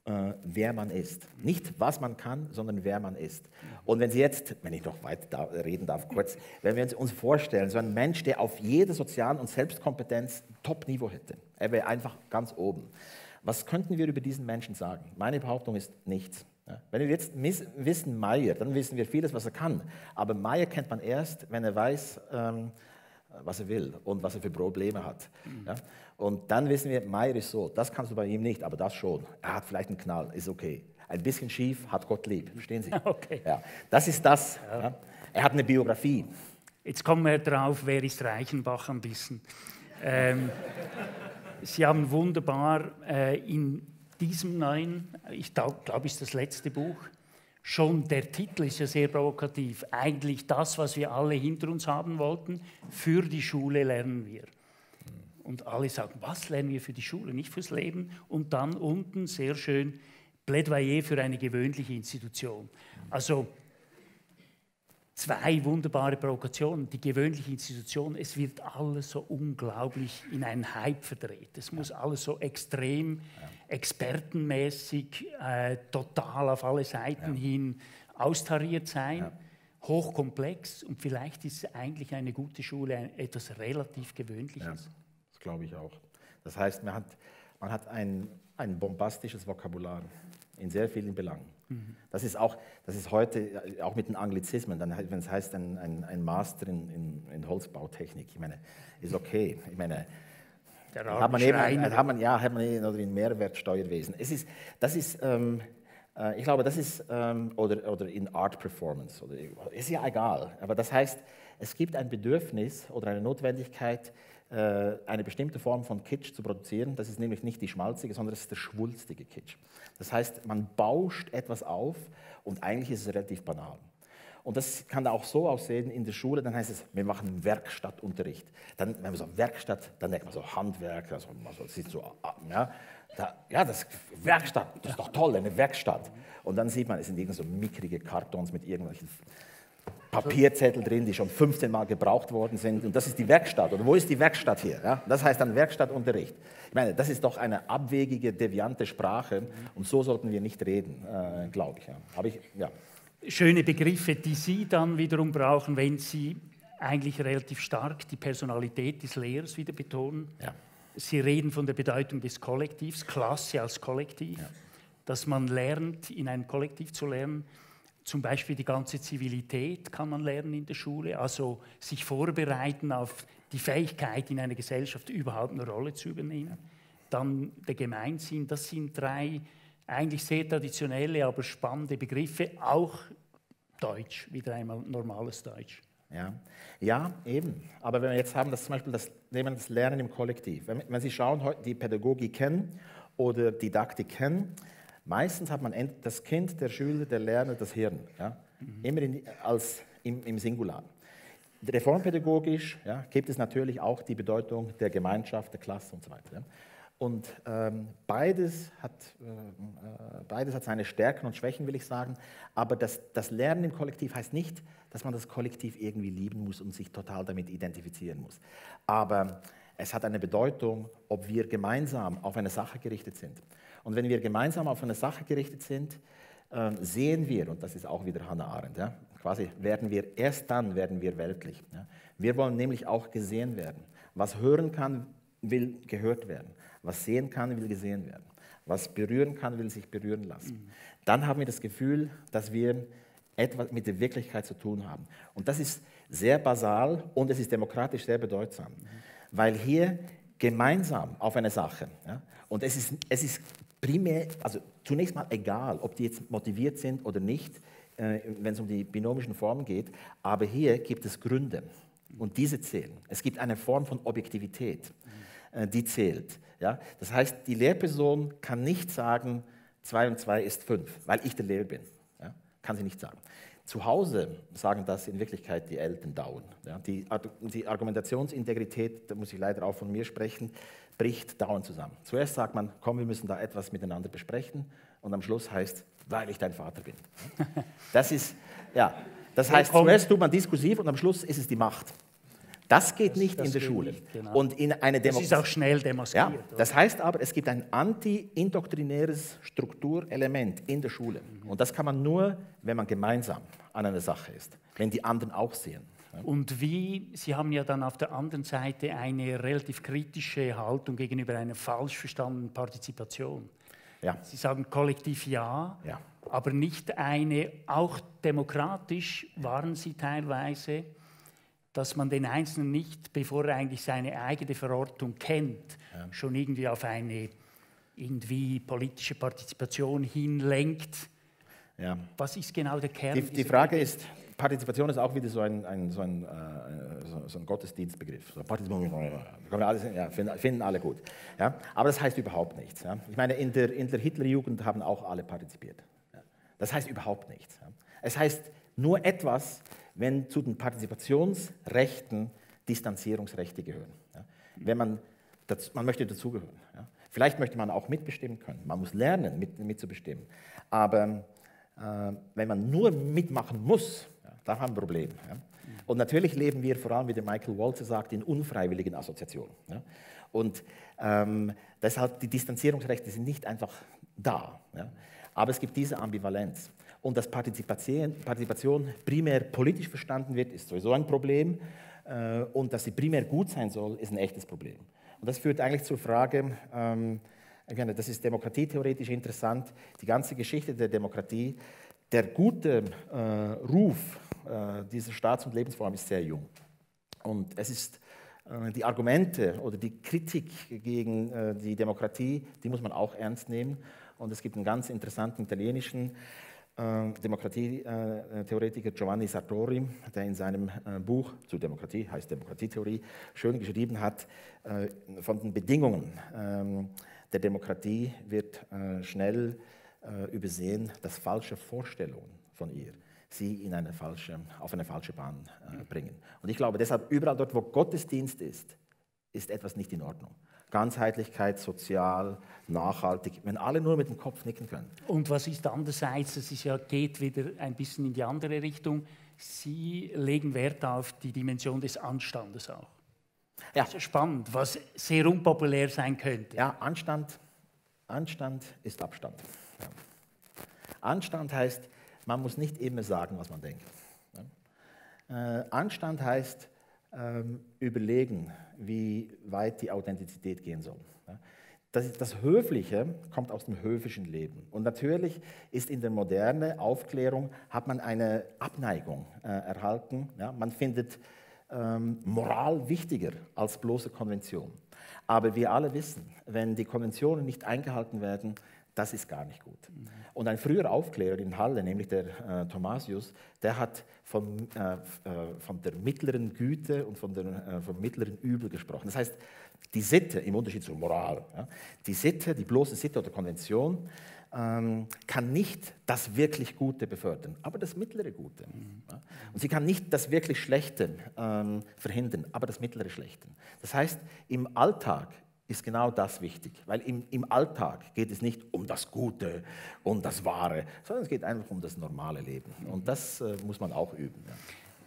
äh, wer man ist. Nicht, was man kann, sondern wer man ist. Und wenn Sie jetzt, wenn ich noch weiter reden darf, kurz, wenn wir uns vorstellen, so ein Mensch, der auf jeder sozialen und Selbstkompetenz Top-Niveau hätte, er wäre einfach ganz oben. Was könnten wir über diesen Menschen sagen? Meine Behauptung ist nichts. Wenn wir jetzt wissen Meier, dann wissen wir vieles, was er kann. Aber Meier kennt man erst, wenn er weiß, ähm, was er will und was er für Probleme hat. Und dann wissen wir, Meier ist so, das kannst du bei ihm nicht, aber das schon. Er hat vielleicht einen Knall, ist okay. Ein bisschen schief, hat Gott lieb, verstehen Sie? Okay. Ja, das ist das. Er hat eine Biografie. Jetzt kommen wir drauf, wer ist Reichenbach ein bisschen. Ähm, Sie haben wunderbar äh, in diesem neuen, ich glaube, ist das letzte Buch, schon der Titel ist ja sehr provokativ. Eigentlich das, was wir alle hinter uns haben wollten, für die Schule lernen wir. Und alle sagen, was lernen wir für die Schule, nicht fürs Leben. Und dann unten sehr schön Plädoyer für eine gewöhnliche Institution. Also zwei wunderbare Provokationen. Die gewöhnliche Institution, es wird alles so unglaublich in einen Hype verdreht. Es muss alles so extrem ja. expertenmäßig, äh, total auf alle Seiten ja. hin austariert sein. Ja. Hochkomplex und vielleicht ist eigentlich eine gute Schule etwas relativ Gewöhnliches. das glaube ich auch. Das heißt, man hat, man hat ein, ein bombastisches Vokabular in sehr vielen Belangen. Mhm. Das, ist auch, das ist heute äh, auch mit den Anglizismen, dann, wenn es heißt ein, ein, ein Master in, in, in, Holzbautechnik, ich meine, ist okay. Ich meine, hat man eben, hat man, ja, hat man eben, oder in Mehrwertsteuerwesen. Es ist, das ist, ähm, äh, ich glaube, das ist, ähm, oder, oder in Art Performance, oder, ist ja egal. Aber das heißt, es gibt ein Bedürfnis oder eine Notwendigkeit, äh, eine bestimmte Form von Kitsch zu produzieren. Das ist nämlich nicht die schmalzige, sondern das ist der schwulstige Kitsch. Das heißt, man bauscht etwas auf und eigentlich ist es relativ banal. Und das kann auch so aussehen in der Schule, dann heißt es, wir machen Werkstattunterricht. Dann, wenn man so Werkstatt, dann denkt man so Handwerk, also man so, sieht so, ah, ja, da, ja, das Werkstatt, das ist doch toll, eine Werkstatt. Und dann sieht man, es sind irgend so mickrige Kartons mit irgendwelchen Papierzettel drin, die schon 15 Mal gebraucht worden sind. Und das ist die Werkstatt. Oder wo ist die Werkstatt hier? Ja? Das heißt dann Werkstattunterricht. Ich meine, das ist doch eine abwegige, deviante Sprache. Und so sollten wir nicht reden, äh, glaube ich. Ja. Aber ich ja. Schöne Begriffe, die Sie dann wiederum brauchen, wenn Sie eigentlich relativ stark die Personalität des Lehrers wieder betonen. Ja. Sie reden von der Bedeutung des Kollektivs, Klasse als Kollektiv, dass man lernt, in einem Kollektiv zu lernen zum Beispiel die ganze Zivilität kann man lernen in der Schule, also sich vorbereiten auf die Fähigkeit, in einer Gesellschaft überhaupt eine Rolle zu übernehmen. Dann der Gemeinsinn, das sind drei eigentlich sehr traditionelle, aber spannende Begriffe, auch Deutsch, wieder einmal normales Deutsch. Ja. ja, eben. Aber wenn wir jetzt haben, das zum Beispiel das, das Lernen im Kollektiv. Wenn, wenn Sie schauen, die Pädagogik kennen oder Didaktik kennen, Meistens hat man das Kind, der Schüler, der Lerner, das Hirn. Ja? Mhm. Immer in, als im, im Singular. Reformpädagogisch ja, gibt es natürlich auch die Bedeutung der Gemeinschaft, der Klasse und so weiter. Ja? Und ähm, beides, hat, äh, äh, beides hat seine Stärken und Schwächen, will ich sagen. Aber das, das Lernen im Kollektiv heißt nicht, dass man das Kollektiv irgendwie lieben muss und sich total damit identifizieren muss. Aber es hat eine Bedeutung, ob wir gemeinsam auf eine Sache gerichtet sind. Und wenn wir gemeinsam auf eine Sache gerichtet sind, äh, sehen wir, und das ist auch wieder Hannah Arendt, ja, quasi werden wir, erst dann werden wir weltlich. Ja. Wir wollen nämlich auch gesehen werden. Was hören kann, will gehört werden. Was sehen kann, will gesehen werden. Was berühren kann, will sich berühren lassen. Dann haben wir das Gefühl, dass wir etwas mit der Wirklichkeit zu tun haben. Und das ist sehr basal und es ist demokratisch sehr bedeutsam, weil hier gemeinsam auf eine Sache, ja, und es ist, es ist primär, also zunächst mal egal, ob die jetzt motiviert sind oder nicht, äh, wenn es um die binomischen Formen geht, aber hier gibt es Gründe und diese zählen. Es gibt eine Form von Objektivität. Äh, die zählt. Ja? Das heißt, die Lehrperson kann nicht sagen, 2 und 2 ist 5, weil ich der Lehrer bin. Ja? Kann sie nicht sagen. Zu Hause sagen das in Wirklichkeit die Eltern dauern. Ja? Die, die Argumentationsintegrität, da muss ich leider auch von mir sprechen, bricht dauernd zusammen. Zuerst sagt man, komm, wir müssen da etwas miteinander besprechen und am Schluss heißt, weil ich dein Vater bin. Das ist, ja, das heißt, zuerst tut man diskursiv und am Schluss ist es die Macht. Das geht das, nicht das in der Schule. Nicht, genau. Und in eine das ist auch schnell demaskiert. Ja, das heißt aber, es gibt ein anti-indoktrinäres Strukturelement in der Schule. Mhm. Und das kann man nur, wenn man gemeinsam an einer Sache ist, wenn die anderen auch sehen. Und wie, Sie haben ja dann auf der anderen Seite eine relativ kritische Haltung gegenüber einer falsch verstandenen Partizipation. Ja. Sie sagen kollektiv ja, ja, aber nicht eine, auch demokratisch waren Sie teilweise dass man den Einzelnen nicht, bevor er eigentlich seine eigene Verortung kennt, ja. schon irgendwie auf eine irgendwie politische Partizipation hinlenkt. Ja. Was ist genau der Kern? Die, die Frage ist, Partizipation ist auch wieder so ein, ein, so ein, äh, so, so ein Gottesdienstbegriff. So Partizipation, alles, ja, finden, finden, alle gut. Ja? Aber das heißt überhaupt nichts. Ja? Ich meine, in der, in der Hitlerjugend haben auch alle partizipiert. Ja? Das heißt überhaupt nichts. Es heißt nur etwas, wenn zu den Partizipationsrechten Distanzierungsrechte gehören. Wenn man, das, man möchte dazugehören. Vielleicht möchte man auch mitbestimmen können. Man muss lernen, mit, mitzubestimmen. Aber äh, wenn man nur mitmachen muss, ja, dann haben wir ein Problem. Ja. Und natürlich leben wir vor allem, wie der Michael Walzer sagt, in unfreiwilligen Assoziationen. Ja. Und ähm, deshalb, die Distanzierungsrechte sind nicht einfach da. Aber es gibt diese Ambivalenz. Und dass Partizipation, Partizipation primär politisch verstanden wird, ist sowieso ein Problem. Äh, und dass sie primär gut sein soll, ist ein echtes Problem. Und das führt eigentlich zur Frage, ähm, das ist demokratietheoretisch interessant, die ganze Geschichte der Demokratie, der gute äh, Ruf äh, dieser Staats- und Lebensform ist sehr jung. Und es ist äh, die Argumente oder die Kritik gegen äh, die Demokratie, die muss man auch ernst nehmen. Und es gibt einen ganz interessanten italienischen äh, Demokratietheoretiker Giovanni Sartori, der in seinem äh, Buch zu Demokratie, heißt Demokratietheorie, schön geschrieben hat, äh, von den Bedingungen ähm, der Demokratie wird schnell übersehen, dass falsche Vorstellungen von ihr sie in eine falsche, auf eine falsche Bahn bringen. Und ich glaube deshalb, überall dort, wo Gottesdienst ist, ist etwas nicht in Ordnung. Ganzheitlichkeit, sozial, nachhaltig, wenn alle nur mit dem Kopf nicken können. Und was ist andererseits, es ist ja, geht wieder ein bisschen in die andere Richtung, Sie legen Wert auf die Dimension des Anstandes auch. Ja. Das ist spannend, was sehr unpopulär sein könnte. Ja, Anstand, Anstand ist Abstand. Ja. Anstand heißt, man muss nicht immer sagen, was man denkt. Ja. Äh, Anstand heißt, ähm, überlegen, wie weit die Authentizität gehen soll. Das, das, Höfliche kommt aus dem höfischen Leben. Und natürlich ist in der Moderne Aufklärung, hat man eine Abneigung äh, erhalten. Ja? Man findet ähm, Moral wichtiger als bloße Konvention. Aber wir alle wissen, wenn die Konventionen nicht eingehalten werden, das ist gar nicht gut. Und ein früher Aufklärer in Halle, nämlich der äh, Thomasius, der hat von, äh, äh, von der mittleren Güte und von der, äh, vom mittleren Übel gesprochen. Das heißt, die Sitte, im Unterschied zur Moral, ja, die Sitte, die bloße Sitte oder Konvention, ähm, kann nicht das wirklich Gute befördern, aber das mittlere Gute. Ja. Und sie kann nicht das wirklich Schlechte ähm, verhindern, aber das mittlere Schlechte. Das heißt, im Alltag ist genau das wichtig. Weil im, im Alltag geht es nicht um das Gute, um das Wahre, sondern es geht einfach um das normale Leben. Und das äh, muss man auch üben. Ja.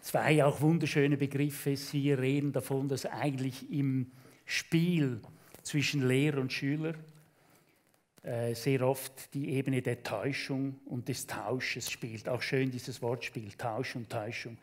Zwei auch wunderschöne Begriffe. Sie reden davon, dass eigentlich im Spiel zwischen Lehrer und Schüler äh, sehr oft die Ebene der Täuschung und des Tausches spielt. Auch schön dieses Wortspiel, Tausch und Täuschung.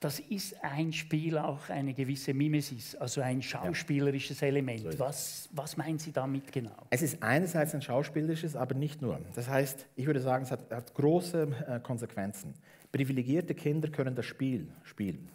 Das ist ein Spiel, auch eine gewisse Mimesis, also ein schauspielerisches Element. Was, was meinen Sie damit genau? Es ist einerseits ein schauspielerisches, aber nicht nur. Das heißt, ich würde sagen, es hat, hat große äh, Konsequenzen. Privilegierte Kinder können das Spiel spielen,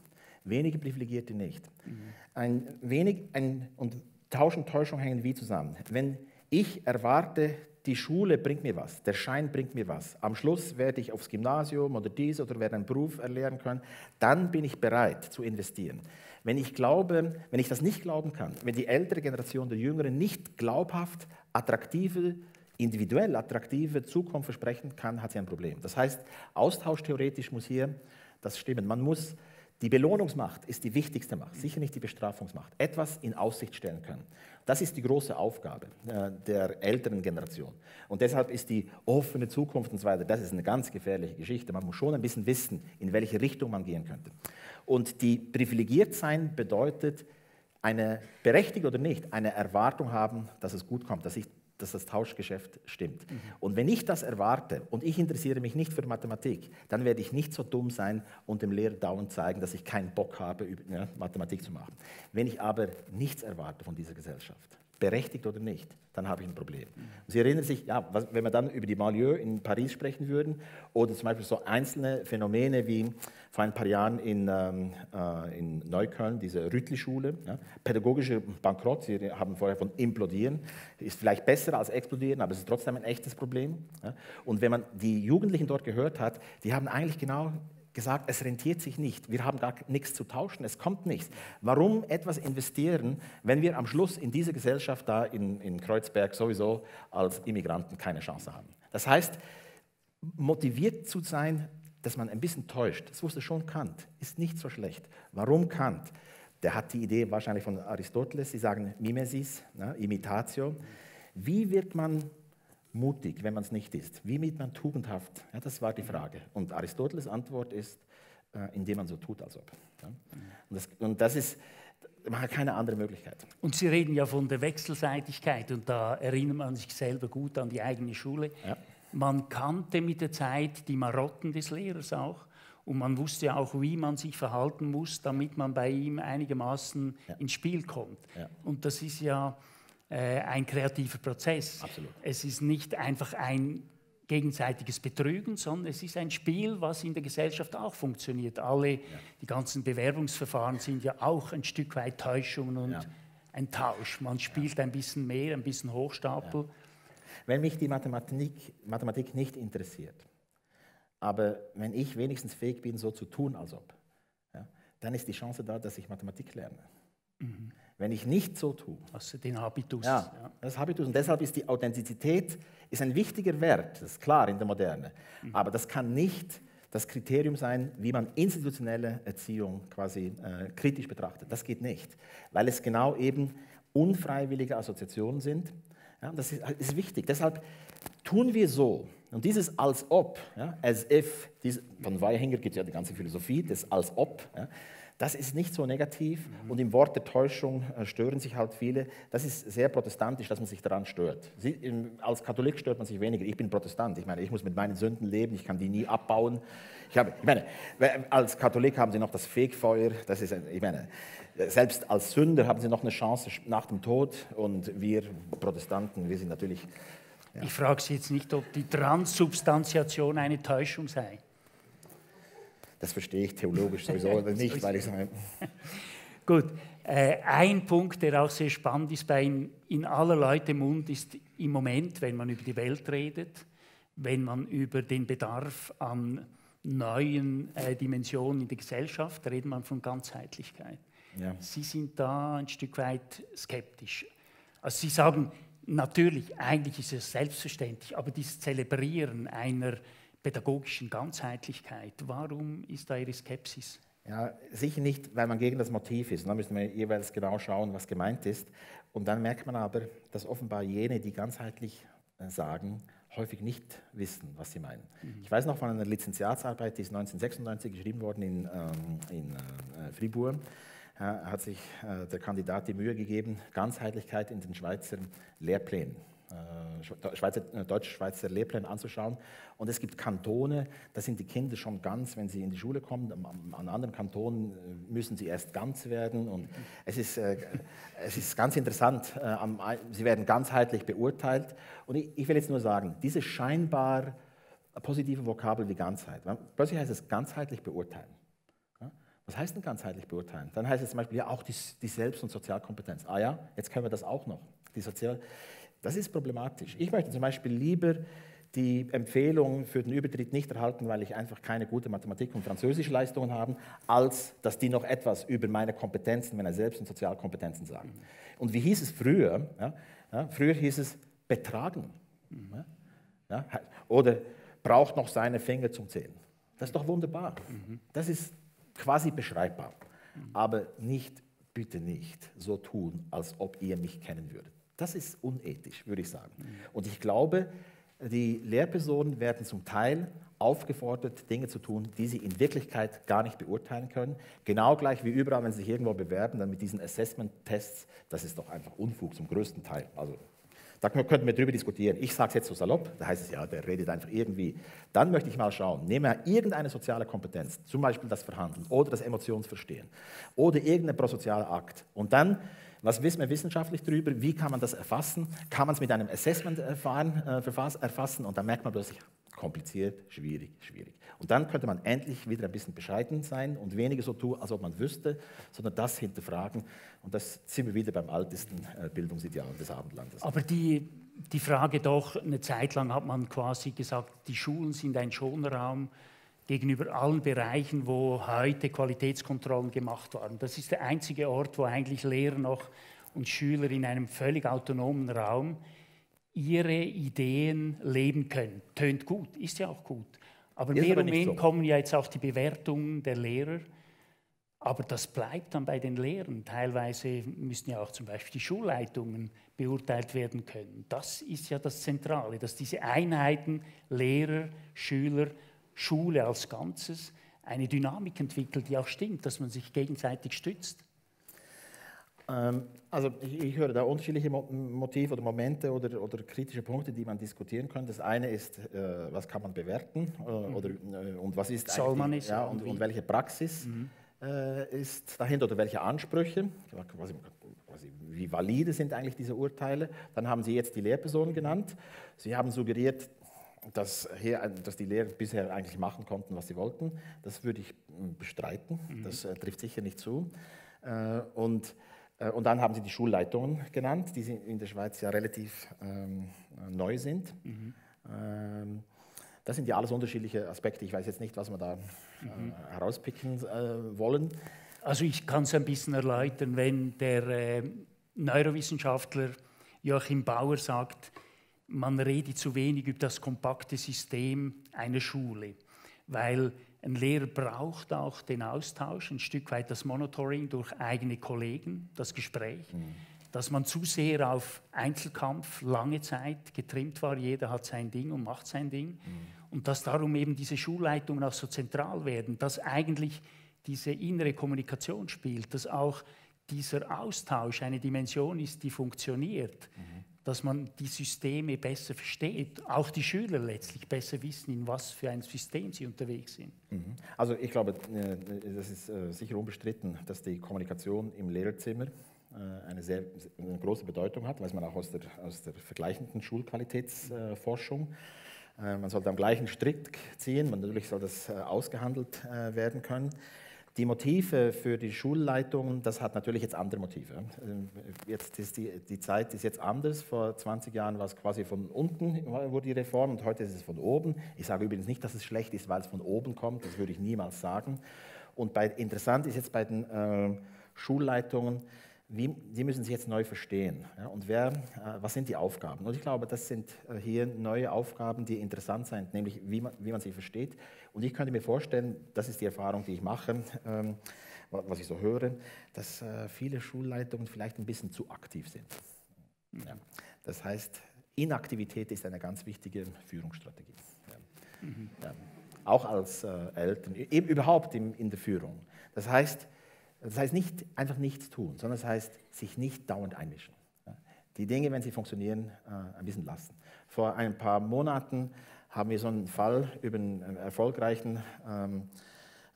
wenige Privilegierte nicht. Mhm. Ein wenig, ein, und Tausch und Täuschung hängen wie zusammen. Wenn ich erwarte, die Schule bringt mir was, der Schein bringt mir was. Am Schluss werde ich aufs Gymnasium oder dies oder werde einen Beruf erlernen können. Dann bin ich bereit zu investieren. Wenn ich glaube, wenn ich das nicht glauben kann, wenn die ältere Generation der Jüngeren nicht glaubhaft attraktive, individuell attraktive Zukunft versprechen kann, hat sie ein Problem. Das heißt, Austausch theoretisch muss hier das stimmen. Man muss die Belohnungsmacht ist die wichtigste Macht, sicher nicht die Bestrafungsmacht. Etwas in Aussicht stellen können. Das ist die große Aufgabe äh, der älteren Generation. Und deshalb ist die offene Zukunft und so weiter, das ist eine ganz gefährliche Geschichte. Man muss schon ein bisschen wissen, in welche Richtung man gehen könnte. Und die privilegiert sein bedeutet, eine berechtigt oder nicht, eine Erwartung haben, dass es gut kommt, dass ich dass das Tauschgeschäft stimmt. Mhm. Und wenn ich das erwarte und ich interessiere mich nicht für Mathematik, dann werde ich nicht so dumm sein und dem Lehrer dauernd zeigen, dass ich keinen Bock habe, ja, Mathematik zu machen. Wenn ich aber nichts erwarte von dieser Gesellschaft, berechtigt oder nicht, dann habe ich ein Problem. Sie erinnern sich, ja, was, wenn wir dann über die Malieu in Paris sprechen würden oder zum Beispiel so einzelne Phänomene wie vor ein paar Jahren in, ähm, äh, in Neukölln, diese Rüttli-Schule, ja, pädagogischer Bankrott, Sie haben vorher von implodieren, ist vielleicht besser als explodieren, aber es ist trotzdem ein echtes Problem. Ja. Und wenn man die Jugendlichen dort gehört hat, die haben eigentlich genau gesagt, es rentiert sich nicht, wir haben gar nichts zu tauschen, es kommt nichts. Warum etwas investieren, wenn wir am Schluss in dieser Gesellschaft da in, in Kreuzberg sowieso als Immigranten keine Chance haben? Das heißt, motiviert zu sein, dass man ein bisschen täuscht, das wusste schon Kant, ist nicht so schlecht. Warum Kant? Der hat die Idee wahrscheinlich von Aristoteles, sie sagen Mimesis, ne, Imitatio. Wie wird man mutig, wenn man es nicht ist? Wie wird man tugendhaft? Ja, das war die Frage. Und Aristoteles Antwort ist, äh, indem man so tut, als ob. Ja? Und, das, und das ist, man hat keine andere Möglichkeit. Und Sie reden ja von der Wechselseitigkeit und da erinnert man sich selber gut an die eigene Schule. Ja. Man kannte mit der Zeit die Marotten des Lehrers auch und man wusste auch, wie man sich verhalten muss, damit man bei ihm einigermaßen ins Spiel kommt. Und das ist ja äh, ein kreativer Prozess. Absolut. Es ist nicht einfach ein gegenseitiges Betrügen, sondern es ist ein Spiel, was in der Gesellschaft auch funktioniert. Alle, ja. die ganzen Bewerbungsverfahren sind ja auch ein Stück weit Täuschung und ja. ein Tausch. Man spielt ja. ein bisschen mehr, ein bisschen Hochstapel. Wenn mich die Mathematik, Mathematik nicht interessiert, aber wenn ich wenigstens fähig bin, so zu tun, als ob, dann ist die Chance da, dass ich Mathematik lerne. Mhm. Wenn ich nicht so tue. Also den Habitus. Ja, ja, das Habitus. Und deshalb ist die Authentizität ist ein wichtiger Wert, das ist klar in der Moderne. Mhm. Aber das kann nicht das Kriterium sein, wie man institutionelle Erziehung quasi äh, kritisch betrachtet. Das geht nicht, weil es genau eben unfreiwillige Assoziationen sind. Ja, das ist, ist, wichtig. Deshalb tun wir so. Und dieses als ob, ja, as if, diese, von Weihinger gibt es ja die ganze Philosophie des als ob. Ja, das ist nicht so negativ mhm. und im Wort der Täuschung äh, stören sich halt viele. Das ist sehr protestantisch, dass man sich daran stört. Sie, als Katholik stört man sich weniger. Ich bin Protestant. Ich meine, ich muss mit meinen Sünden leben, ich kann die nie abbauen. Ich, habe, ich meine, als Katholik haben sie noch das Fegfeuer. Das ist, ich meine, selbst als Sünder haben sie noch eine Chance nach dem Tod und wir Protestanten, wir sind natürlich. Ja. Ich frage Sie jetzt nicht, ob die Transsubstantiation eine Täuschung sei. Das verstehe ich theologisch sowieso nicht, weil ich sage. Gut, äh, ein Punkt, der auch sehr spannend ist bei in, in aller Leute Mund, ist im Moment, wenn man über die Welt redet, wenn man über den Bedarf an neuen äh, Dimensionen in der Gesellschaft, redet man von Ganzheitlichkeit. Ja. Sie sind da ein Stück weit skeptisch. Also Sie sagen, natürlich, eigentlich ist es selbstverständlich, aber dieses Zelebrieren einer pädagogischen Ganzheitlichkeit. Warum ist da Ihre Skepsis? Ja, sicher nicht, weil man gegen das Motiv ist. Da müssen wir jeweils genau schauen, was gemeint ist. Und dann merkt man aber, dass offenbar jene, die ganzheitlich äh, sagen, häufig nicht wissen, was sie meinen. Mhm. Ich weiß noch von einer Lizenziatsarbeit, die ist 1996 geschrieben worden in, ähm, in äh, Fribourg. Äh, hat sich äh, der Kandidat die Mühe gegeben, Ganzheitlichkeit in den Schweizer Lehrplänen Schweizer, äh, Deutsch-Schweizer Lehrpläne anzuschauen. Und es gibt Kantone, da sind die Kinder schon ganz, wenn sie in die Schule kommen. An anderen Kantonen äh, müssen sie erst ganz werden. Und es ist, äh, es ist ganz interessant. Äh, sie werden ganzheitlich beurteilt. Und ich, ich will jetzt nur sagen, diese scheinbar positive Vokabel wie Ganzheit, plötzlich heißt es ganzheitlich beurteilen. Was heißt denn ganzheitlich beurteilen? Dann heißt es zum Beispiel ja auch die, die Selbst- und Sozialkompetenz. Ah ja, jetzt können wir das auch noch. Die Sozial das ist problematisch. Ich möchte zum Beispiel lieber die Empfehlung für den Übertritt nicht erhalten, weil ich einfach keine gute Mathematik- und Französischleistungen habe, als dass die noch etwas über meine Kompetenzen, meine Selbst- und Sozialkompetenzen sagen. Und wie hieß es früher? Ja, ja, früher hieß es betragen. Ja, oder braucht noch seine Finger zum Zählen. Das ist doch wunderbar. Das ist quasi beschreibbar. Aber nicht, bitte nicht so tun, als ob ihr mich kennen würdet. Das ist unethisch, würde ich sagen. Und ich glaube, die Lehrpersonen werden zum Teil aufgefordert, Dinge zu tun, die sie in Wirklichkeit gar nicht beurteilen können. Genau gleich wie überall, wenn sie sich irgendwo bewerben, dann mit diesen Assessment-Tests, das ist doch einfach Unfug zum größten Teil. Also da könnten wir drüber diskutieren. Ich sage es jetzt so salopp, da heißt es ja, der redet einfach irgendwie. Dann möchte ich mal schauen, nehme er irgendeine soziale Kompetenz, zum Beispiel das Verhandeln oder das Emotionsverstehen oder irgendein prosozialer Akt und dann was wissen wir wissenschaftlich darüber? Wie kann man das erfassen? Kann man es mit einem Assessment-Verfahren äh, erfassen? Und dann merkt man plötzlich, kompliziert, schwierig, schwierig. Und dann könnte man endlich wieder ein bisschen bescheiden sein und weniger so tun, als ob man wüsste, sondern das hinterfragen. Und das sind wir wieder beim ältesten äh, Bildungsideal des Abendlandes. Aber die, die Frage doch, eine Zeit lang hat man quasi gesagt, die Schulen sind ein Schonraum gegenüber allen Bereichen, wo heute Qualitätskontrollen gemacht waren. Das ist der einzige Ort, wo eigentlich Lehrer noch und Schüler in einem völlig autonomen Raum ihre Ideen leben können. Tönt gut, ist ja auch gut. Aber ist mehr und mehr so. kommen ja jetzt auch die Bewertungen der Lehrer. Aber das bleibt dann bei den Lehrern. Teilweise müssen ja auch zum Beispiel die Schulleitungen beurteilt werden können. Das ist ja das Zentrale, dass diese Einheiten Lehrer, Schüler Schule als Ganzes eine Dynamik entwickelt, die auch stimmt, dass man sich gegenseitig stützt? Ähm, also ich, höre da unterschiedliche Motive oder Momente oder, oder, kritische Punkte, die man diskutieren könnte. Das eine ist, äh, was kann man bewerten äh, mhm. oder, äh, und was ist Soll man es ja, und, und, welche Praxis mhm. Äh, ist dahinter oder welche Ansprüche, quasi, quasi, wie valide sind eigentlich diese Urteile. Dann haben Sie jetzt die Lehrpersonen genannt. Sie haben suggeriert, dass, hier, dass die Lehrer bisher eigentlich machen konnten, was sie wollten. Das würde ich hm, bestreiten. Mhm. Das äh, trifft sicher nicht zu. Äh, und, äh, und dann haben sie die Schulleitungen genannt, die in der Schweiz ja relativ ähm, neu sind. Mhm. Ähm, das sind ja alles unterschiedliche Aspekte. Ich weiß jetzt nicht, was wir da mhm. Äh, herauspicken äh, wollen. Also ich kann es ein bisschen erläutern, wenn der äh, Neurowissenschaftler Joachim Bauer sagt, man rede zu wenig über das kompakte System einer Schule, weil ein Lehrer braucht auch den Austausch, ein Stück weit das Monitoring durch eigene Kollegen, das Gespräch. Mhm. Dass man zu sehr auf Einzelkampf lange Zeit getrimmt war, jeder hat sein Ding und macht sein Ding. Mhm. Und dass darum eben diese Schulleitungen auch so zentral werden, dass eigentlich diese innere Kommunikation spielt, dass auch dieser Austausch eine Dimension ist, die funktioniert. Mhm dass man die Systeme besser versteht, auch die Schüler letztlich besser wissen, in was für ein System sie unterwegs sind. Mhm. Also ich glaube, äh, das ist äh, sicher unbestritten, dass die Kommunikation im Lehrerzimmer äh, eine sehr eine große Bedeutung hat, weiß man auch aus der, aus der vergleichenden Schulqualitätsforschung. Man sollte am gleichen Strick ziehen, natürlich soll das ausgehandelt werden können. Die Motive für die Schulleitungen, das hat natürlich jetzt andere Motive. Ähm, jetzt ist die, die Zeit ist jetzt anders. Vor 20 Jahren war es quasi von unten, wurde die Reform, und heute ist es von oben. Ich sage übrigens nicht, dass es schlecht ist, weil es von oben kommt, das würde ich niemals sagen. Und bei, interessant ist jetzt bei den äh, Schulleitungen, wie, die müssen sich jetzt neu verstehen. Ja, und wer, äh, was sind die Aufgaben? Und ich glaube, das sind äh, hier neue Aufgaben, die interessant sind, nämlich wie man, wie man sie versteht. Und ich könnte mir vorstellen, das ist die Erfahrung, die ich mache, ähm, was ich so höre, dass äh, viele Schulleitungen vielleicht ein bisschen zu aktiv sind. Ja. Das heißt, Inaktivität ist eine ganz wichtige Führungsstrategie. Ja. Mhm. Auch als äh, Eltern, eben überhaupt in, in der Führung. Das heißt, das heißt nicht einfach nichts tun, sondern das heißt sich nicht dauernd einmischen. Die Dinge, wenn sie funktionieren, äh, ein bisschen lassen. Vor ein paar Monaten haben wir so einen Fall über einen erfolgreichen ähm,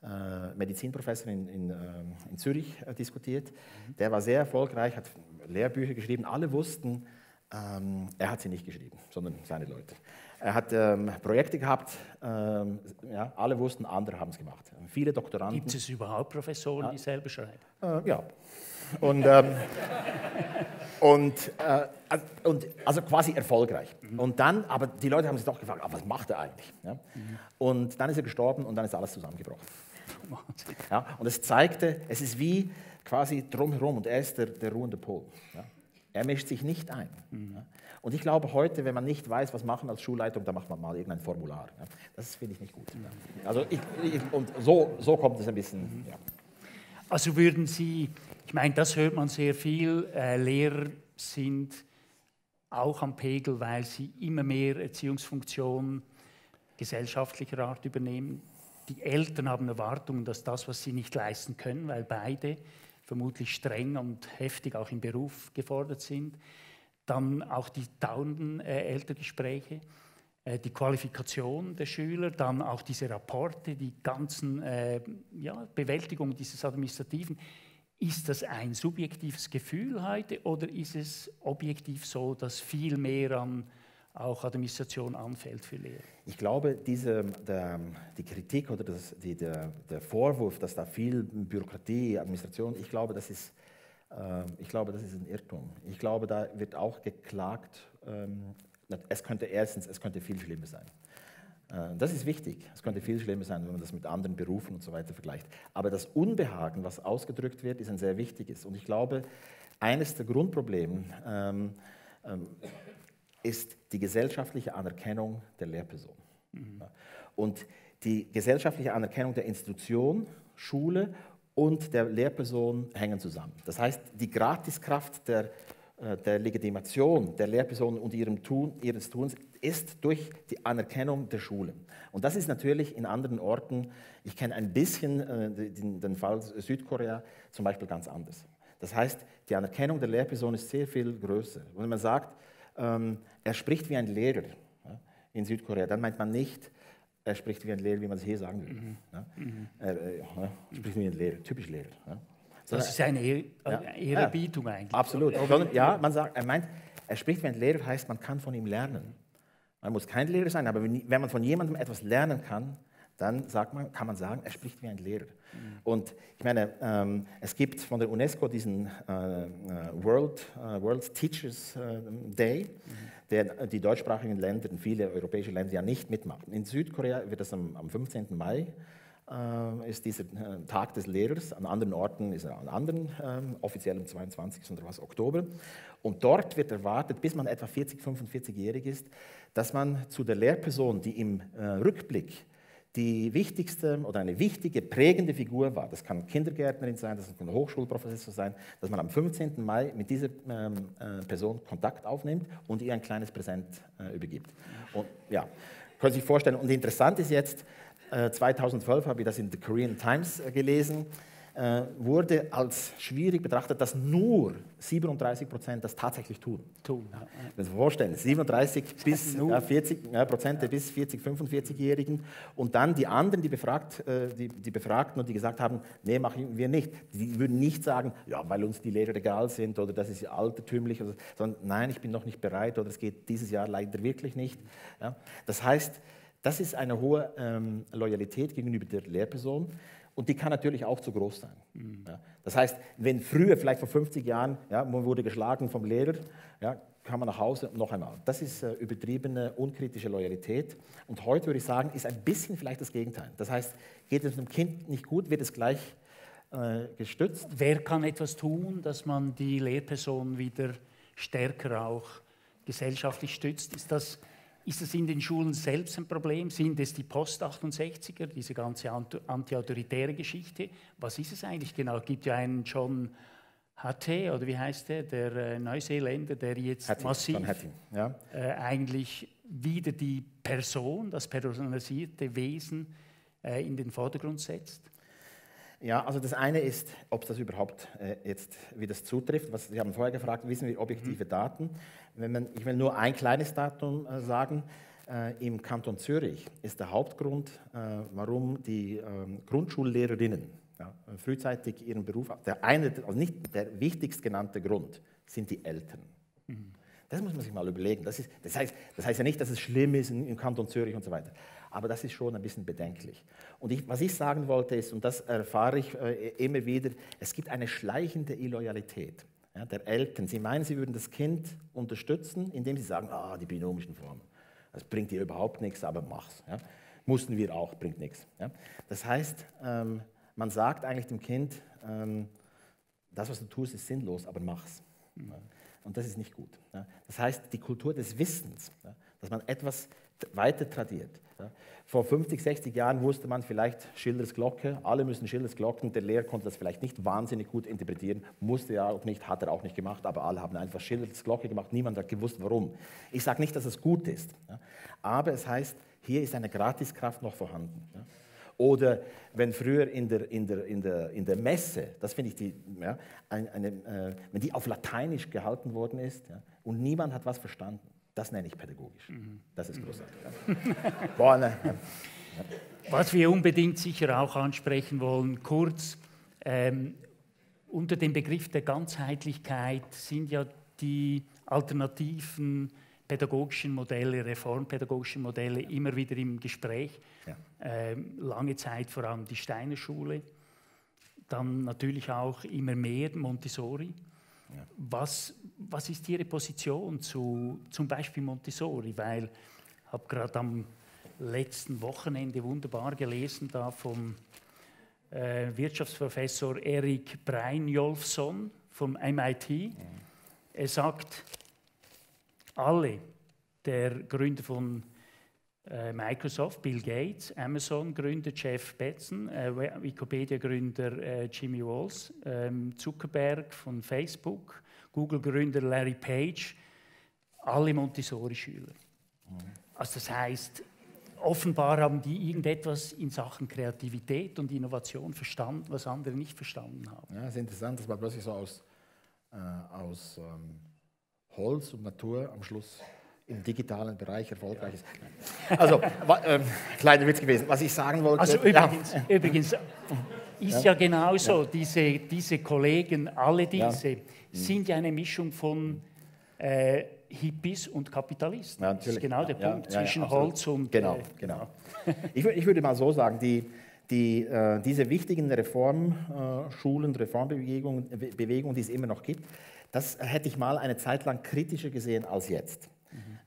äh, Medizinprofessor in, in, äh, in Zürich äh, diskutiert. Der war sehr erfolgreich, hat Lehrbücher geschrieben. Alle wussten, ähm, er hat sie nicht geschrieben, sondern seine Leute. Er hat ähm, Projekte gehabt, ähm, ja, alle wussten, andere haben es gemacht. Viele Doktoranden. Gibt es überhaupt Professoren, ja. die selber schreiben? Äh, ja. Und, ähm, und, äh, und, also quasi erfolgreich. Mhm. Und dann, aber die Leute haben sich doch gefragt, ah, was macht er eigentlich? Ja? Mhm. Und dann ist er gestorben und dann ist alles zusammengebrochen. Ja? Und es zeigte, es ist wie quasi drumherum und er ist der, der ruhende Pol. Ja? Er mischt sich nicht ein. Mhm. Und ich glaube heute, wenn man nicht weiß, was machen als Schulleitung, dann macht man mal irgendein Formular. Das finde ich nicht gut. Also ich, ich, und so, so kommt es ein bisschen. Ja. Also würden Sie, ich meine, das hört man sehr viel, äh, Lehrer sind auch am Pegel, weil sie immer mehr Erziehungsfunktionen gesellschaftlicher Art übernehmen. Die Eltern haben Erwartungen, dass das, was sie nicht leisten können, weil beide vermutlich streng und heftig auch im Beruf gefordert sind. Dann auch die dauernden äh, Elterngespräche, die Qualifikation der Schüler, dann auch diese Rapporte, die ganzen äh, ja, Bewältigung dieses Administrativen. Ist das ein subjektives Gefühl heute oder ist es objektiv so, dass viel mehr an auch Administration anfällt für Lehrer? Ich glaube, diese, der, die Kritik oder das, die, der, der, Vorwurf, dass da viel Bürokratie, Administration, ich glaube, das ist, äh, ich glaube, das ist ein Irrtum. Ich glaube, da wird auch geklagt, ähm, es könnte erstens, es könnte viel schlimmer sein. Äh, das ist wichtig. Es könnte viel schlimmer sein, wenn man das mit anderen Berufen und so weiter vergleicht. Aber das Unbehagen, was ausgedrückt wird, ist ein sehr wichtiges. Und ich glaube, eines der Grundprobleme ähm, ähm, ist die gesellschaftliche Anerkennung der Lehrperson. Mhm. Und die gesellschaftliche Anerkennung der Institution, Schule und der Lehrperson hängen zusammen. Das heißt, die Gratiskraft der, der Legitimation der Lehrperson und ihrem Tun, ihres Tuns ist durch die Anerkennung der Schule. Und das ist natürlich in anderen Orten, ich kenne ein bisschen äh, den, den Fall Südkorea zum Beispiel ganz anders. Das heißt, die Anerkennung der Lehrperson ist sehr viel größer. Wenn man sagt, ähm, er spricht wie ein Lehrer in Südkorea. Dann meint man nicht, er spricht wie ein Lehrer, wie man es hier sagen würde. Mhm. Mhm. Er, äh, ja, spricht wie ein Lehrer, typisch Lehrer. Das ist eine Ehr Ehrerbietung eigentlich. Absolut. Sondern, ja, man sagt, er meint, er spricht wie ein Lehrer, heißt, man kann von ihm lernen. Man muss kein Lehrer sein, aber wenn, wenn man von jemandem etwas lernen kann, dann sagt man, kann man sagen, er spricht wie ein Lehrer. Mhm. Und ich meine, ähm, es gibt von der UNESCO diesen äh, äh World, äh, World Teachers äh, Day, mhm. der die deutschsprachigen Länder und viele europäische Länder ja nicht mitmachen. In Südkorea wird das am, am 15. Mai ist dieser äh, Tag des Lehrers. An anderen Orten ist er an anderen, ähm, offiziell am 22. oder was, Oktober. Und dort wird erwartet, bis man etwa 40, 45-jährig ist, dass man zu der Lehrperson, die im Rückblick die wichtigste oder eine wichtige, prägende Figur war. Das kann Kindergärtnerin sein, das kann Hochschulprofessor sein, dass man am 15. Mai mit dieser ähm, äh, Person Kontakt aufnimmt und ihr ein kleines Präsent äh, übergibt. Und ja, können Sie sich vorstellen. Und interessant ist jetzt, äh, 2012 habe ich das in The Korean Times äh, gelesen, äh, wurde als schwierig betrachtet, dass nur 37 Prozent das tatsächlich tun. tun ja. Das vorstellen, 37 bis ja, 40 ja, Prozent der bis 40, 45-Jährigen und dann die anderen, die, befragt, äh, die, die Befragten und die gesagt haben, nee, machen wir nicht. Die würden nicht sagen, ja, weil uns die Lehrer egal sind oder das ist altertümlich, sondern nein, ich bin noch nicht bereit oder es geht dieses Jahr leider wirklich nicht. Das heißt, das ist eine hohe ähm, Loyalität gegenüber der Lehrperson. Und die kann natürlich auch zu groß sein. Mhm. Ja. Das heißt, wenn früher, vielleicht vor 50 Jahren, ja, man wurde geschlagen vom Lehrer, ja, kam man nach Hause noch einmal. Das ist äh, übertriebene, unkritische Loyalität. Und heute würde ich sagen, ist ein bisschen vielleicht das Gegenteil. Das heißt, geht es einem Kind nicht gut, wird es gleich äh, gestützt. Wer kann etwas tun, dass man die Lehrperson wieder stärker auch gesellschaftlich stützt? Ist das, ist das in den Schulen selbst ein Problem? Sind es die Post-68er, diese ganze anti-autoritäre Geschichte? Was ist es eigentlich genau? Es gibt ja einen John Hattie, oder wie heißt der, der äh, Neuseeländer, der jetzt Hattie, massiv ja. äh, eigentlich wieder die Person, das personalisierte Wesen äh, in den Vordergrund setzt? Ja, also das eine ist, ob das überhaupt äh, jetzt, wie das zutrifft. Was, Sie haben vorher gefragt, wissen wir objektive mhm. Daten? Wenn man, ich will nur ein kleines Datum äh, sagen. Äh, Im Kanton Zürich ist der Hauptgrund, äh, warum die ähm, Grundschullehrerinnen ja, frühzeitig ihren Beruf, der eine, also nicht der wichtigst genannte Grund, sind die Eltern. Mhm. Das muss man sich mal überlegen. Das, ist, das, heißt, das heißt ja nicht, dass es schlimm ist im Kanton Zürich und so weiter. Aber das ist schon ein bisschen bedenklich. Und ich, was ich sagen wollte ist, und das erfahre ich äh, immer wieder, es gibt eine schleichende Illoyalität ja, der Eltern. Sie meinen, sie würden das Kind unterstützen, indem sie sagen, ah, die binomischen Formen. Das bringt dir überhaupt nichts, aber mach's. Ja. Mussten wir auch, bringt nichts. Ja. Das heißt, ähm, man sagt eigentlich dem Kind, ähm, das, was du tust, ist sinnlos, aber mach's. Mhm. Und das ist nicht gut. Das heißt, die Kultur des Wissens, dass man etwas weiter tradiert. Vor 50, 60 Jahren wusste man vielleicht Schillers Glocke, alle müssen Schillers Glocken, der Lehrer konnte das vielleicht nicht wahnsinnig gut interpretieren, musste er auch nicht, hat er auch nicht gemacht, aber alle haben einfach Schillers Glocke gemacht, niemand hat gewusst, warum. Ich sage nicht, dass es gut ist, aber es heißt, hier ist eine Gratiskraft noch vorhanden. Oder wenn früher in der, in der, in der, in der Messe, das finde ich, die, ja, eine, eine, äh, wenn die auf Lateinisch gehalten worden ist ja, und niemand hat was verstanden, das nenne ich pädagogisch. Mhm. Das ist großartig. Boah, ne. Was wir unbedingt sicher auch ansprechen wollen, kurz, ähm, unter dem Begriff der Ganzheitlichkeit sind ja die alternativen pädagogischen Modelle, reformpädagogischen Modelle immer wieder im Gespräch. Ja. Ähm, lange Zeit vor allem die Steiner Schule, dann natürlich auch immer mehr Montessori. Ja. Was, was ist Ihre Position zu zum Beispiel Montessori? Weil ich habe gerade am letzten Wochenende wunderbar gelesen da vom äh, Wirtschaftsprofessor Erik Breinjolfsson vom MIT. Mhm. Er sagt, alle der Gründer von Microsoft, Bill Gates, Amazon-Gründer Jeff Bezos, äh, Wikipedia-Gründer äh, Jimmy Walls, ähm, Zuckerberg von Facebook, Google-Gründer Larry Page, alle Montessori-Schüler. Mhm. Also das heißt, offenbar haben die irgendetwas in Sachen Kreativität und Innovation verstanden, was andere nicht verstanden haben. Ja, es ist interessant, dass man plötzlich so aus, äh, aus ähm Holz und Natur am Schluss im digitalen Bereich erfolgreich ist. Also, äh, kleiner Witz gewesen. Was ich sagen wollte. Also übrigens, ja. übrigens ist ja, ja genauso, ja. Diese, diese Kollegen, alle diese, ja. sind ja eine Mischung von äh, Hippies und Kapitalisten. Das ist genau der Punkt zwischen Holz und. Genau, äh, genau. Ich, ich, würde mal so sagen, die, die, äh, diese wichtigen Reformschulen, Reformbewegungen, Bewegungen, die es immer noch gibt, das hätte ich mal eine Zeit lang kritischer gesehen als jetzt.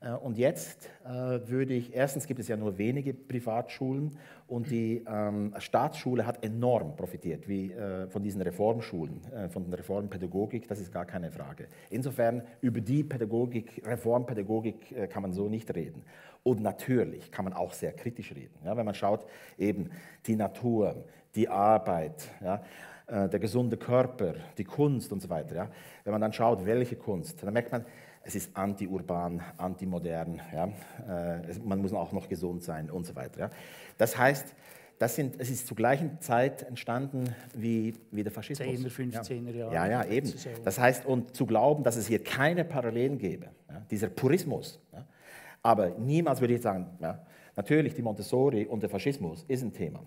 Mhm. Und jetzt äh, würde ich, erstens gibt es ja nur wenige Privatschulen und die ähm, Staatsschule hat enorm profitiert wie, äh, von diesen Reformschulen, äh, von der Reformpädagogik, das ist gar keine Frage. Insofern über die Pädagogik, Reformpädagogik äh, kann man so nicht reden. Und natürlich kann man auch sehr kritisch reden. Ja, wenn man schaut, eben die Natur, die Arbeit, ja, äh, der gesunde Körper, die Kunst und so weiter. Ja? Wenn man dann schaut, welche Kunst, dann merkt man, es ist anti-urban, anti-modern. Ja? Äh, man muss auch noch gesund sein und so weiter. Ja? Das heißt, das sind, es ist zur gleichen Zeit entstanden wie, wie der Faschismus. 10er, 15er Jahre. Ja, ja, eben. Das heißt, und zu glauben, dass es hier keine Parallelen gäbe, ja, dieser Purismus. Ja, aber niemals würde ich sagen, natürlich die Montessori und der Faschismus ist ein Thema.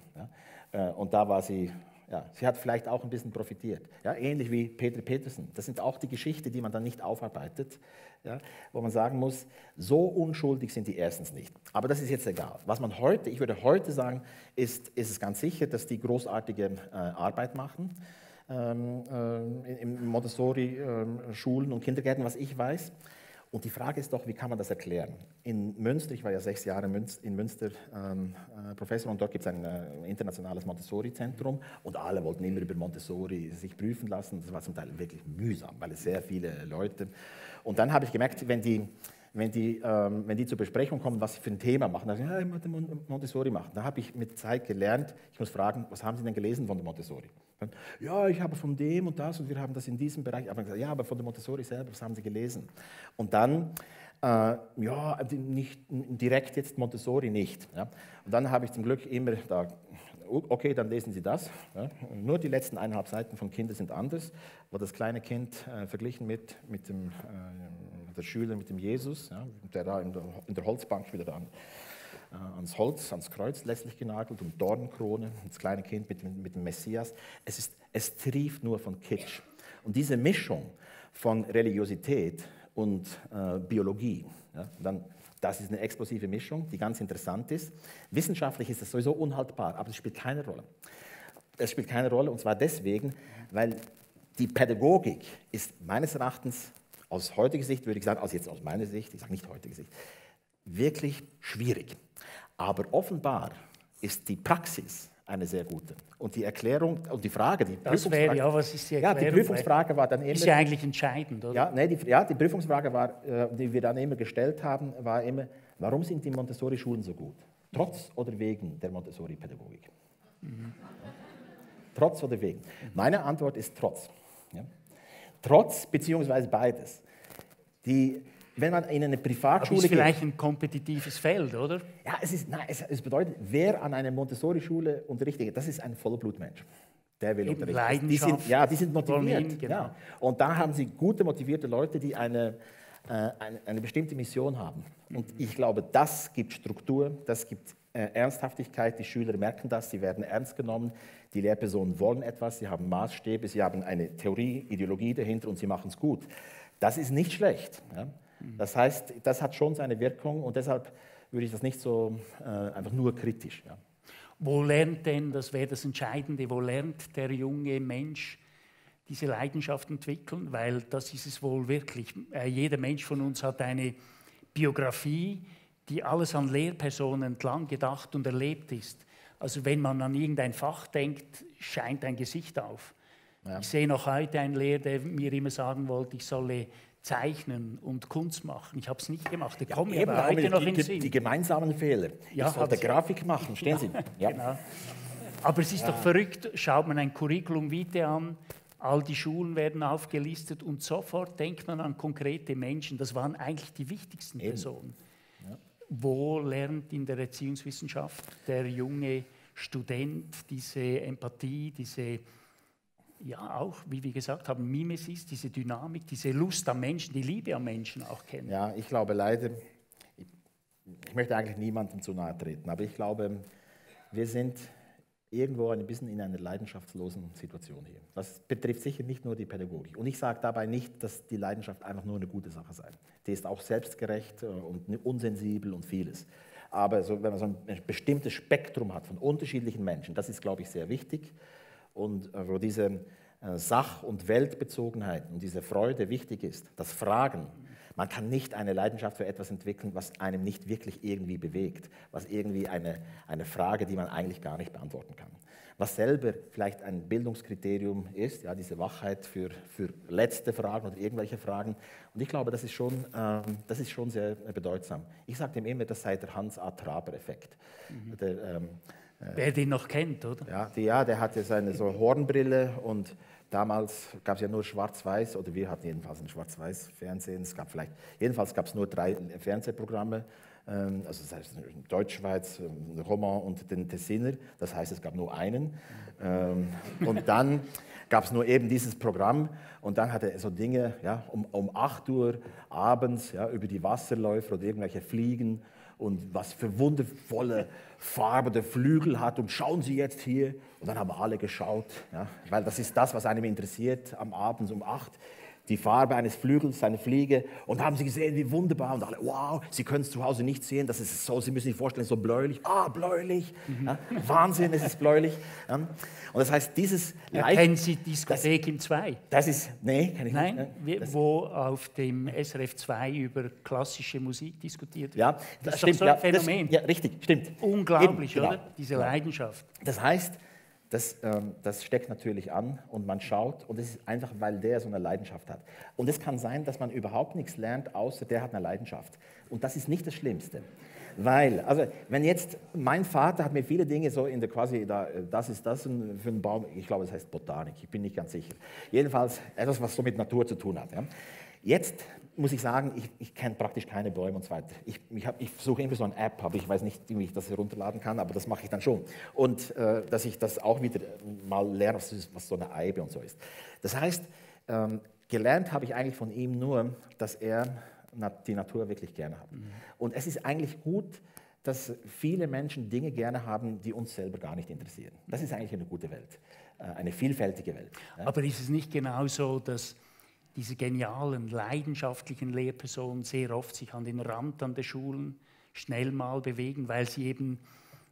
Äh, und da war sie ja, sie hat vielleicht auch ein bisschen profitiert. Ja, ähnlich wie Peter Petersen. Das sind auch die Geschichten, die man dann nicht aufarbeitet, ja, wo man sagen muss, so unschuldig sind die erstens nicht. Aber das ist jetzt egal. Was man heute, ich würde heute sagen, ist, ist es ganz sicher, dass die großartige äh, Arbeit machen. Ähm, äh, in Montessori-Schulen ähm, und Kindergärten, was ich weiß. Und die Frage ist doch, wie kann man das erklären? In Münster, ich war ja sechs Jahre in Münster ähm, äh, Professor und dort gibt es ein äh, internationales Montessori-Zentrum und alle wollten immer über Montessori sich prüfen lassen. Das war zum Teil wirklich mühsam, weil es sehr viele Leute. Und dann habe ich gemerkt, wenn die, wenn die, ähm, wenn die zur Besprechung kommen, was sie für ein Thema machen, dann sagen sie, ja, Montessori machen. Da habe ich mit Zeit gelernt, ich muss fragen, was haben Sie denn gelesen von der Montessori? Ja, ich habe von dem und das und wir haben das in diesem Bereich. Aber gesagt, ja, aber von der Montessori selber, was haben Sie gelesen? Und dann, äh, ja, nicht direkt jetzt Montessori nicht. Ja. Und dann habe ich zum Glück immer da, okay, dann lesen Sie das. Ja. Nur die letzten eineinhalb Seiten von Kinder sind anders, wo das kleine Kind äh, verglichen mit, mit dem, äh, der Schüler, mit dem Jesus, ja, der da in der, in der Holzbank wieder da äh, ans Holz, ans Kreuz letztlich genagelt und Dornenkrone, das kleine Kind mit, mit dem Messias. Es, ist, es trieft nur von Kitsch. Und diese Mischung von Religiosität und äh, Biologie, ja, dann, das ist eine explosive Mischung, die ganz interessant ist. Wissenschaftlich ist das sowieso unhaltbar, aber es spielt keine Rolle. Es spielt keine Rolle und zwar deswegen, weil die Pädagogik ist meines Erachtens aus heutiger Sicht, würde ich sagen, also jetzt aus meiner Sicht, ich sage nicht heutige Sicht, wirklich schwierig. Aber offenbar ist die Praxis eine sehr gute. Und die Erklärung und die Frage, die das wäre ja, was ist die Erklärung? Ja, die Prüfungsfrage war dann immer... Ist ja eigentlich entscheidend, oder? Ja, nee, die, ja, die Prüfungsfrage war, äh, die wir dann immer gestellt haben, war immer, warum sind die Montessori-Schulen so gut? Trotz oder wegen der Montessori-Pädagogik? Mhm. Trotz oder wegen? Meine Antwort ist trotz. Ja? Trotz beziehungsweise beides. Die wenn man in eine Privatschule geht. ist vielleicht ein kompetitives Feld, oder? Ja, es, ist, nein, es, es bedeutet, wer an einer Montessori-Schule unterrichtet, das ist ein Vollblutmensch. Der will Eben unterrichten. Die sind, ja, die sind motiviert. Ihn, genau. ja. Und da haben sie gute, motivierte Leute, die eine, äh, eine, eine, bestimmte Mission haben. Und ich glaube, das gibt Struktur, das gibt Ernsthaftigkeit. Die Schüler merken das, sie werden ernst genommen. Die Lehrpersonen wollen etwas, sie haben Maßstäbe, sie haben eine Theorie, Ideologie dahinter und sie machen es gut. Das ist nicht schlecht. Ja? Das heißt, das hat schon seine Wirkung und deshalb würde ich das nicht so äh, einfach nur kritisch. Ja. Wo lernt denn, das wäre das Entscheidende, wo lernt der junge Mensch diese Leidenschaft entwickeln? Weil das ist es wohl wirklich. Äh, jeder Mensch von uns hat eine Biografie, die alles an Lehrpersonen entlang gedacht und erlebt ist. Also wenn man an irgendein Fach denkt, scheint ein Gesicht auf. Ja. Ich sehe noch heute einen Lehrer, der mir immer sagen wollte, ich solle zeichnen und Kunst machen. Ich habe es nicht gemacht. Da ja, kommen eben, heute noch die, in Sinn. Die gemeinsamen Fehler. Ja, ich sollte Grafik machen, stehen Sie. Ja. Genau. Aber es ist ja. doch verrückt, schaut man ein Curriculum vitae an, all die Schulen werden aufgelistet und sofort denkt man an konkrete Menschen. Das waren eigentlich die wichtigsten eben. Personen. Wo lernt in der Erziehungswissenschaft der junge Student diese Empathie, diese ja auch, wie wir gesagt haben, Mimesis, diese Dynamik, diese Lust am Menschen, die Liebe am Menschen auch kennen. Ja, ich glaube leider, ich, ich möchte eigentlich niemandem zu nahe treten, aber ich glaube, wir sind irgendwo ein bisschen in einer leidenschaftslosen Situation hier. Das betrifft sicher nicht nur die Pädagogik. Und ich sage dabei nicht, dass die Leidenschaft einfach nur eine gute Sache sei. Die ist auch selbstgerecht äh, und unsensibel und vieles. Aber so, wenn man so ein bestimmtes Spektrum hat von unterschiedlichen Menschen, das ist, glaube ich, sehr wichtig und äh, wo diese äh, Sach- und Weltbezogenheit und diese Freude wichtig ist, das Fragen. Man kann nicht eine Leidenschaft für etwas entwickeln, was einem nicht wirklich irgendwie bewegt, was irgendwie eine, eine Frage, die man eigentlich gar nicht beantworten kann. Was selber vielleicht ein Bildungskriterium ist, ja, diese Wachheit für, für letzte Fragen oder irgendwelche Fragen. Und ich glaube, das ist schon, ähm, das ist schon sehr bedeutsam. Ich sage dem immer, das sei der Hans A. Traber-Effekt. Mhm. ähm, Wer den noch kennt, oder? Ja, die, ja der hatte seine so Hornbrille und damals gab es ja nur Schwarz-Weiß, oder wir hatten jedenfalls ein Schwarz-Weiß-Fernsehen. Es gab vielleicht, jedenfalls gab es nur drei Fernsehprogramme, ähm, also das heißt Deutschschweiz, ähm, Roman und den Tessiner. Das heißt, es gab nur einen. Ähm, und dann gab es nur eben dieses Programm und dann hat er so Dinge ja, um, um 8 Uhr abends ja, über die Wasserläufer oder irgendwelche Fliegen und was für wundervolle Farbe der Flügel hat und schauen Sie jetzt hier. Und dann haben alle geschaut, ja, weil das ist das, was einem interessiert am Abend um acht. Die Farbe eines Flügels, eine Fliege, und haben sie gesehen, wie wunderbar. Und alle, wow, sie können es zu Hause nicht sehen, das ist so, sie müssen sich vorstellen, so bläulich. Ah, bläulich. Mhm. Ja, Wahnsinn, es ist bläulich. Ja. Und das heißt, dieses ja, Kennen Sie Diskothek das, im 2? Das ist, nee, kenne ich Nein, nicht. Nein, wo auf dem SRF 2 über klassische Musik diskutiert wird. Ja, das, das stimmt. So ein Phänomen. Das, ja, richtig, stimmt. Unglaublich, Eben, genau. oder? Diese Leidenschaft. Das heißt, das, ähm, das steckt natürlich an und man schaut und es ist einfach, weil der so eine Leidenschaft hat. Und es kann sein, dass man überhaupt nichts lernt, außer der hat eine Leidenschaft. Und das ist nicht das Schlimmste. Weil, also wenn jetzt, mein Vater hat mir viele Dinge so in der quasi, da, das ist das für ein Baum, ich glaube, es heißt Botanik, ich bin nicht ganz sicher. Jedenfalls etwas, was so mit Natur zu tun hat. Ja. Jetzt muss ich sagen, ich, ich kenne praktisch keine Bäume und so weiter. Ich, ich, ich suche irgendwie so eine App, aber ich weiß nicht, wie ich das herunterladen kann, aber das mache ich dann schon. Und äh, dass ich das auch wieder mal lerne, was, so eine Eibe und so ist. Das heißt, ähm, gelernt habe ich eigentlich von ihm nur, dass er die Natur wirklich gerne hat. Mhm. Und es ist eigentlich gut, dass viele Menschen Dinge gerne haben, die uns selber gar nicht interessieren. Das ist eigentlich eine gute Welt, äh, eine vielfältige Welt. Aber ist es nicht genauso, dass diese genialen, leidenschaftlichen Lehrpersonen sehr oft sich an den Rand an der Schulen schnell mal bewegen, weil sie eben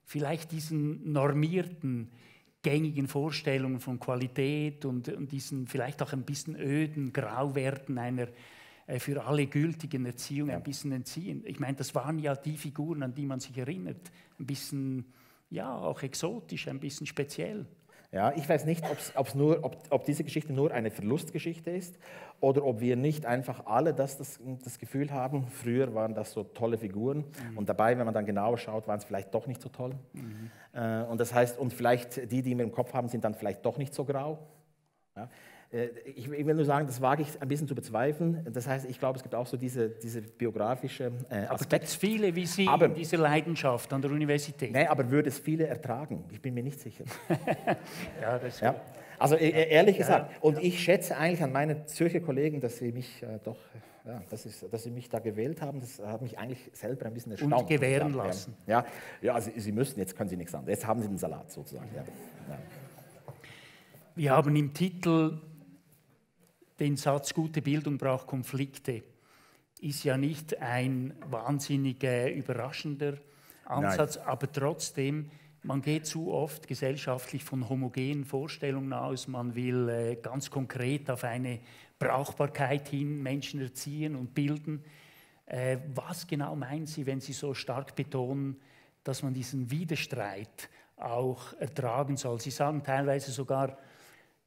vielleicht diesen normierten, gängigen Vorstellungen von Qualität und, und diesen vielleicht auch ein bisschen öden Grauwerten einer äh, für alle gültigen Erziehung ja. ein bisschen entziehen. Ich meine, das waren ja die Figuren, an die man sich erinnert. Ein bisschen, ja, auch exotisch, ein bisschen speziell. Ja, ich weiß nicht, ob's, nur, ob, ob, diese Geschichte nur eine Verlustgeschichte ist oder ob wir nicht einfach alle das, das, das Gefühl haben, früher waren das so tolle Figuren mhm. und dabei, wenn man dann genauer schaut, waren es vielleicht doch nicht so toll. Mhm. Äh, und das heißt, und vielleicht die, die wir im Kopf haben, sind dann vielleicht doch nicht so grau. Ja? Äh, ich, will nur sagen, das wage ich ein bisschen zu bezweifeln. Das heißt, ich glaube, es gibt auch so diese, diese biografische äh, Aspekt. Aber gibt es viele wie Sie aber, in dieser Leidenschaft an der Universität? Nein, aber würde es viele ertragen? Ich bin mir nicht sicher. ja, das ist ja. Also e, e, ehrlich gesagt, ja, und ich schätze eigentlich an meine Zürcher Kollegen, dass sie mich äh, doch, ja, das ist, dass sie mich da gewählt haben, das hat mich eigentlich selber ein bisschen erstaunt. Und gewähren lassen. Ja, ja sie, sie, müssen, jetzt können sie nichts anderes. Jetzt haben sie den Salat sozusagen. Ja. Wir haben im Titel den Satz, gute Bildung braucht Konflikte, ist ja nicht ein wahnsinnig überraschender Ansatz, Nein. aber trotzdem, man geht zu oft gesellschaftlich von homogenen Vorstellungen aus. Man will äh, ganz konkret auf eine Brauchbarkeit hin Menschen erziehen und bilden. Äh, was genau meinen Sie, wenn Sie so stark betonen, dass man diesen Widerstreit auch ertragen soll? Sie sagen teilweise sogar,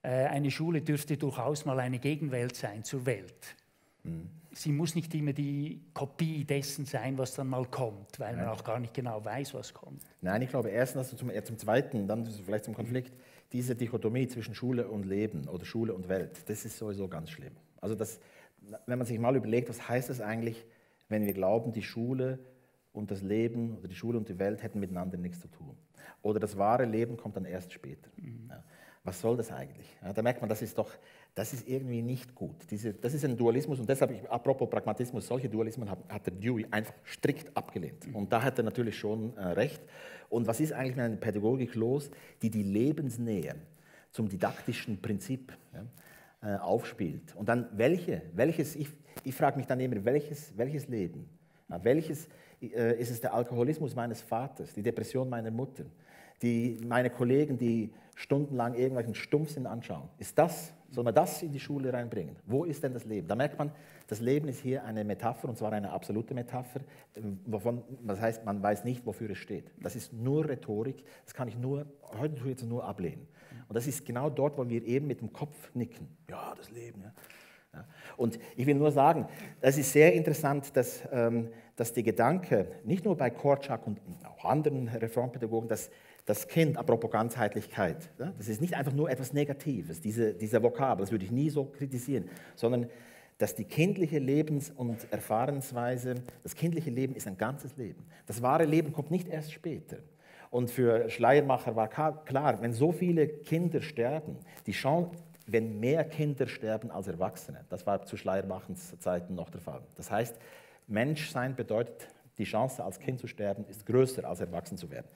eine Schule dürfte durchaus mal eine Gegenwelt sein zur Welt. Mhm. Sie muss nicht immer die Kopie dessen sein, was dann mal kommt, weil Nein. man auch gar nicht genau weiß, was kommt. Nein, ich glaube erstens, zum, zum Zweiten, dann vielleicht zum Konflikt, diese Dichotomie zwischen Schule und Leben oder Schule und Welt, das ist sowieso ganz schlimm. Also das, wenn man sich mal überlegt, was heißt das eigentlich, wenn wir glauben, die Schule und das Leben oder die Schule und die Welt hätten miteinander nichts zu tun. Oder das wahre Leben kommt dann erst später. Mhm. Ja was soll das eigentlich? Ja, da merkt man, das ist doch, das ist irgendwie nicht gut. Diese, das ist ein Dualismus und deshalb, ich, apropos Pragmatismus, solche Dualismen hat, hat, der Dewey einfach strikt abgelehnt. Und da hat er natürlich schon äh, recht. Und was ist eigentlich mit einer Pädagogik los, die die Lebensnähe zum didaktischen Prinzip ja, äh, aufspielt? Und dann welche, welches, ich, ich frage mich dann immer, welches, welches Leben? Ja, welches äh, ist es der Alkoholismus meines Vaters, die Depression meiner Mutter? Die, meine Kollegen, die stundenlang irgendwelchen Stumpfsinn anschauen. Ist das, soll man das in die Schule reinbringen? Wo ist denn das Leben? Da merkt man, das Leben ist hier eine Metapher, und zwar eine absolute Metapher, wovon, das heißt, man weiß nicht, wofür es steht. Das ist nur Rhetorik, das kann ich nur, heute tue ich jetzt nur ablehnen. Und das ist genau dort, wo wir eben mit dem Kopf nicken. Ja, das Leben, ja. Und ich will nur sagen, es ist sehr interessant, dass, ähm, dass die Gedanke, nicht nur bei Korczak und auch anderen Reformpädagogen, dass das Kind, apropos Ganzheitlichkeit, das ist nicht einfach nur etwas Negatives, diese, dieser Vokabel, das würde ich nie so kritisieren, sondern dass die kindliche Lebens- und Erfahrensweise, das kindliche Leben ist ein ganzes Leben. Das wahre Leben kommt nicht erst später. Und für Schleiermacher war klar, wenn so viele Kinder sterben, die Chance, wenn mehr Kinder sterben als Erwachsene, das war zu Schleiermachens Zeiten noch der Fall. Das heißt, Menschsein bedeutet die Chance als Kind zu sterben ist größer als erwachsen zu werden.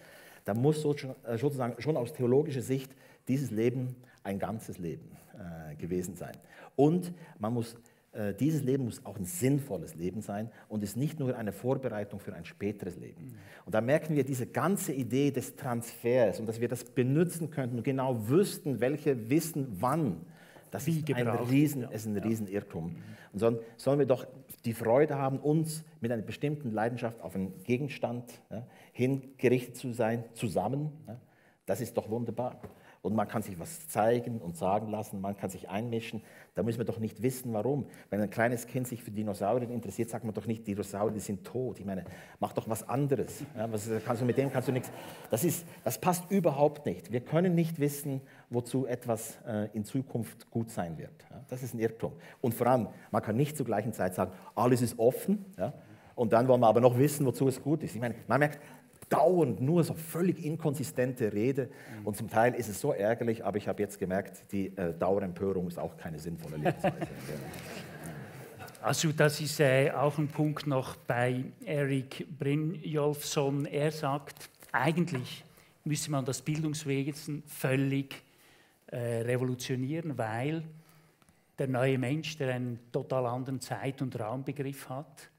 Da muss äh, sozusagen schon aus theologischer Sicht dieses Leben ein ganzes Leben äh, gewesen sein. Und man muss äh, dieses Leben muss auch ein sinnvolles Leben sein und ist nicht nur eine Vorbereitung für ein späteres Leben. Und da merken wir diese ganze Idee des Transfers und dass wir das benutzen könnten und genau wüssten, welche wissen wann. Das Wie ist ein, Riesen, ja. ist ein Riesenirrtum. Und sollen, sollen wir doch die Freude haben, uns mit einer bestimmten Leidenschaft auf einen Gegenstand ja, hingerichtet zu sein, zusammen. Ja. Das ist doch wunderbar und man kann sich was zeigen und sagen lassen, man kann sich einmischen. Da müssen wir doch nicht wissen, warum. Wenn ein kleines Kind sich für Dinosaurier interessiert, sagt man doch nicht, Dinosaurier die sind tot. Ich meine, mach doch was anderes. Ja, was kannst du mit dem kannst du nichts. Das, ist, das passt überhaupt nicht. Wir können nicht wissen, wozu etwas äh, in Zukunft gut sein wird. Das ist ein Irrtum. Und vor allem, man kann nicht zur gleichen Zeit sagen, alles ist offen. Und dann wollen wir aber noch wissen, wozu es gut ist. Ich meine, man merkt, dauernd nur so völlig inkonsistente Rede. Und zum Teil ist es so ärgerlich, aber ich habe jetzt gemerkt, die äh, Dauerempörung ist auch keine sinnvolle Lebensweise. Also das ist äh, auch ein Punkt noch bei Eric Brynjolfsson. Er sagt, eigentlich müsste man das Bildungswesen völlig äh, revolutionieren, weil der neue Mensch, der einen total anderen Zeit- und Raumbegriff hat,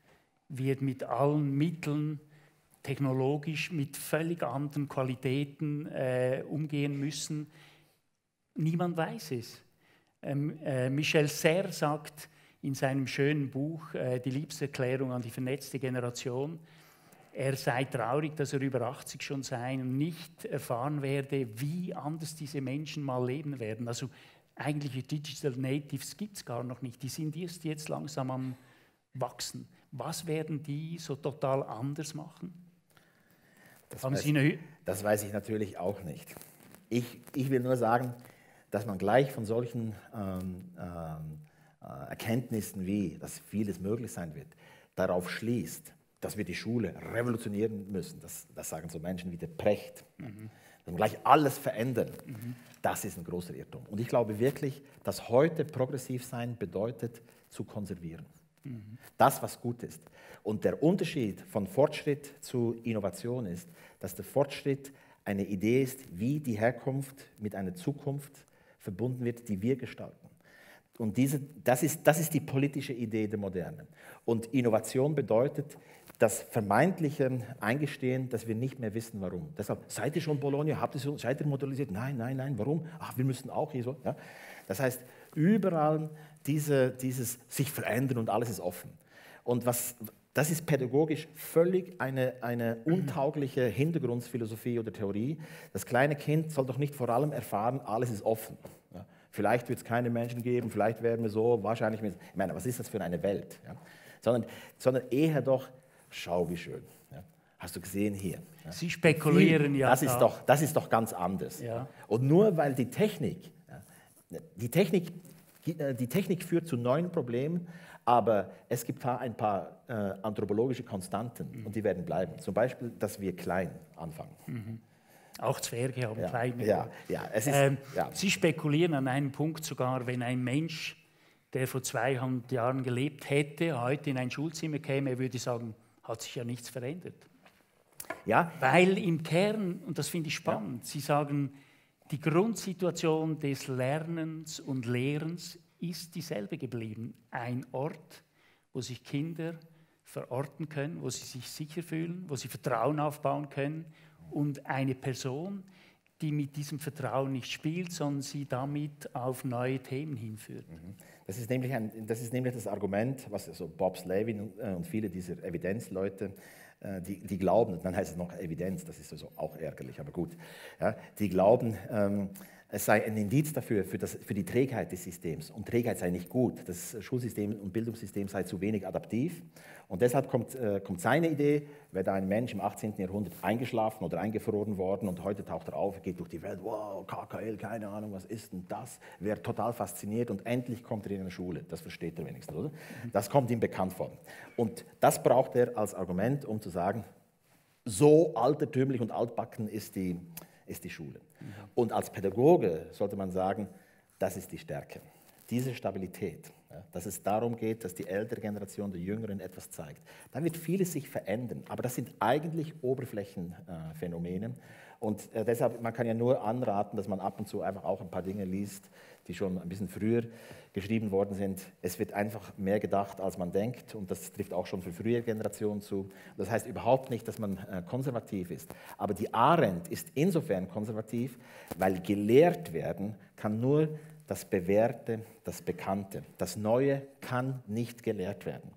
wird mit allen Mitteln technologisch mit völlig anderen Qualitäten äh, umgehen müssen. Niemand weiß es. Ähm, äh, Michel Serre sagt in seinem schönen Buch äh, Die Liebeserklärung an die vernetzte Generation, er sei traurig, dass er über 80 schon sei und nicht erfahren werde, wie anders diese Menschen mal leben werden. Also eigentliche Digital Natives gibt es gar noch nicht. Die sind erst jetzt langsam am Wachsen. Was werden die so total anders machen? Das, Haben weiß, Sie eine das weiß ich natürlich auch nicht. Ich, ich will nur sagen, dass man gleich von solchen ähm, ähm, äh, Erkenntnissen wie, dass vieles möglich sein wird, darauf schließt, dass wir die Schule revolutionieren müssen. Das, das sagen so Menschen wie der Precht. Mhm. Dass wir gleich alles verändern. Mhm. Das ist ein großer Irrtum. Und ich glaube wirklich, dass heute progressiv sein bedeutet, zu konservieren. Mhm. Das, was gut ist. Und der Unterschied von Fortschritt zu Innovation ist, dass der Fortschritt eine Idee ist, wie die Herkunft mit einer Zukunft verbunden wird, die wir gestalten. Und diese, das, ist, das ist die politische Idee der Moderne. Und Innovation bedeutet das vermeintliche Eingestehen, dass wir nicht mehr wissen, warum. Deshalb, seid ihr schon Bologna? Habt ihr schon, seid ihr modernisiert? Nein, nein, nein, warum? Ach, wir müssen auch hier so. Ja? Das heißt, überall diese, dieses sich verändern und alles ist offen. Und was, das ist pädagogisch völlig eine, eine untaugliche Hintergrundphilosophie oder Theorie. Das kleine Kind soll doch nicht vor allem erfahren, alles ist offen. Ja, vielleicht wird es keine Menschen geben, vielleicht werden wir so, wahrscheinlich. Ich meine, was ist das für eine Welt? Ja, sondern, sondern eher doch, schau wie schön. Ja, hast du gesehen hier? Sie spekulieren ja. Das ist, doch, das ist doch ganz anders. Und nur weil die Technik, die Technik äh, die Technik führt zu neuen Problemen, aber es gibt ein paar äh, anthropologische Konstanten mhm. und die werden bleiben. Zum Beispiel, dass wir klein anfangen. Mhm. Auch Zwerge haben ja, kleine. Ja, ja, ist, ähm, ja. Sie spekulieren an einem Punkt sogar, wenn ein Mensch, der vor 200 Jahren gelebt hätte, heute in ein Schulzimmer käme, er würde sagen, hat sich ja nichts verändert. Ja. Weil im Kern, und das finde ich spannend, Sie sagen, die Grundsituation des Lernens und Lehrens ist dieselbe geblieben. Ein Ort, wo sich Kinder verorten können, wo sie sich sicher fühlen, wo sie Vertrauen aufbauen können und eine Person, die mit diesem Vertrauen nicht spielt, sondern sie damit auf neue Themen hinführt. Mhm. Das ist nämlich, ein, das, ist nämlich das Argument, was also Bob Slavin und, äh, und viele dieser Evidenzleute äh, die, die, glauben, dann heißt es noch Evidenz, das ist also auch ärgerlich, aber gut, ja, die glauben, ähm, es sei ein Indiz dafür, für, das, für, die Trägheit des Systems. Und Trägheit sei nicht gut. Das Schulsystem und Bildungssystem sei zu wenig adaptiv. Und deshalb kommt, äh, kommt seine Idee, wäre da ein Mensch im 18. Jahrhundert eingeschlafen oder eingefroren worden und heute taucht er auf, geht durch die Welt, wow, KKL, keine Ahnung, was ist denn das? Wäre total fasziniert und endlich kommt er in eine Schule. Das versteht er wenigstens, oder? Das kommt ihm bekannt vor. Und das braucht er als Argument, um zu sagen, so altertümlich und altbacken ist die, ist die Schule. Und als Pädagoge sollte man sagen, das ist die Stärke. Diese Stabilität. Dass es darum geht, dass die ältere Generation der Jüngeren etwas zeigt. Dann wird vieles sich verändern, aber das sind eigentlich Oberflächenphänomene. Und äh, deshalb, man kann ja nur anraten, dass man ab und zu einfach auch ein paar Dinge liest, die schon ein bisschen früher geschrieben worden sind. Es wird einfach mehr gedacht, als man denkt. Und das trifft auch schon für frühere Generationen zu. Das heißt überhaupt nicht, dass man äh, konservativ ist. Aber die Arendt ist insofern konservativ, weil gelehrt werden kann nur das Bewährte, das Bekannte. Das Neue kann nicht gelehrt werden.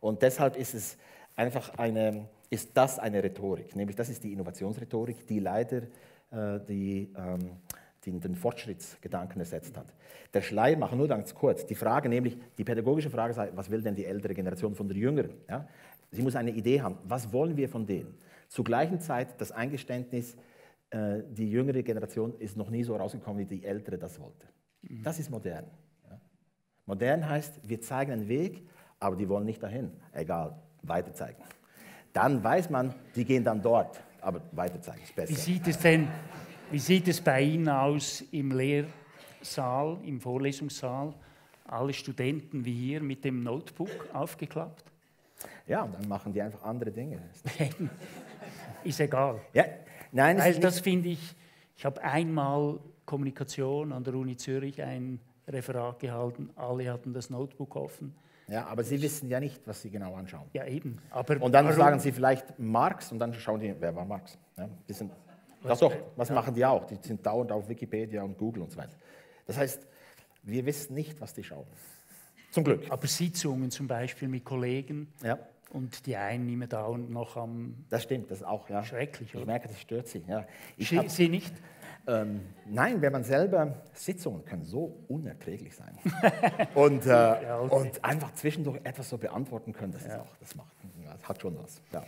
Und deshalb ist es einfach eine ist das eine Rhetorik, nämlich das ist die Innovationsrhetorik, die leider äh, die, ähm, die, den Fortschrittsgedanken ersetzt hat. Der Schleiermacher, nur ganz kurz, die Frage nämlich, die pädagogische Frage sei, was will denn die ältere Generation von der jüngeren? Ja? Sie muss eine Idee haben, was wollen wir von denen? Zur gleichen Zeit das Eingeständnis, äh, die jüngere Generation ist noch nie so rausgekommen, wie die ältere das wollte. Das ist modern. Modern heißt, wir zeigen einen Weg, aber die wollen nicht dahin. Egal, weiter zeigen dann weiß man, die gehen dann dort. Aber weiter zeigen ist besser. Wie sieht es denn, wie sieht es bei Ihnen aus im Lehrsaal, im Vorlesungssaal? Alle Studenten wie hier mit dem Notebook aufgeklappt? Ja, und dann machen die einfach andere Dinge. ist egal. Ja, nein, Weil das finde ich, ich habe einmal Kommunikation an der Uni Zürich ein Referat gehalten, alle hatten das Notebook offen ja, aber Sie wissen ja nicht, was Sie genau anschauen. Ja, eben. Aber und dann warum? sagen Sie vielleicht Marx und dann schauen die, wer war Marx? Ja, sind, das doch, was ja. machen die auch? Die sind dauernd auf Wikipedia und Google und so weiter. Das heißt, wir wissen nicht, was die schauen. Zum Glück. Aber Sitzungen zum Beispiel mit Kollegen ja. und die einen immer dauernd noch am. Das stimmt, das ist auch, ja. Schrecklich, oder? Ich merke, das stört Sie. Ja. Ich hab, Sie nicht? Ähm, nein, wenn man selber, Sitzungen können so unerträglich sein. und, äh, ja, okay. und einfach zwischendurch etwas so beantworten können, das, ist auch, das, macht, das hat schon was. Ja.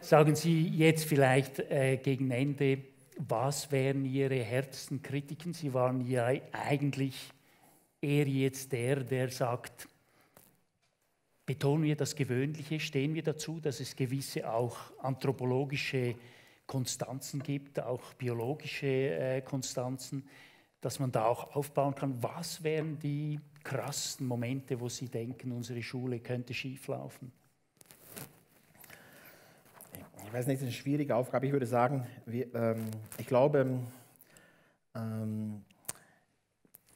Sagen Sie jetzt vielleicht äh, gegen Ende, was wären Ihre härtesten Kritiken? Sie waren ja eigentlich eher jetzt der, der sagt, betonen wir das Gewöhnliche, stehen wir dazu, dass es gewisse auch anthropologische Konstanzen gibt, auch biologische äh, Konstanzen, dass man da auch aufbauen kann. Was wären die krassen Momente, wo Sie denken, unsere Schule könnte schieflaufen? Ich weiß nicht, das ist eine schwierige Aufgabe. Ich würde sagen, wir, ähm, ich glaube, ähm,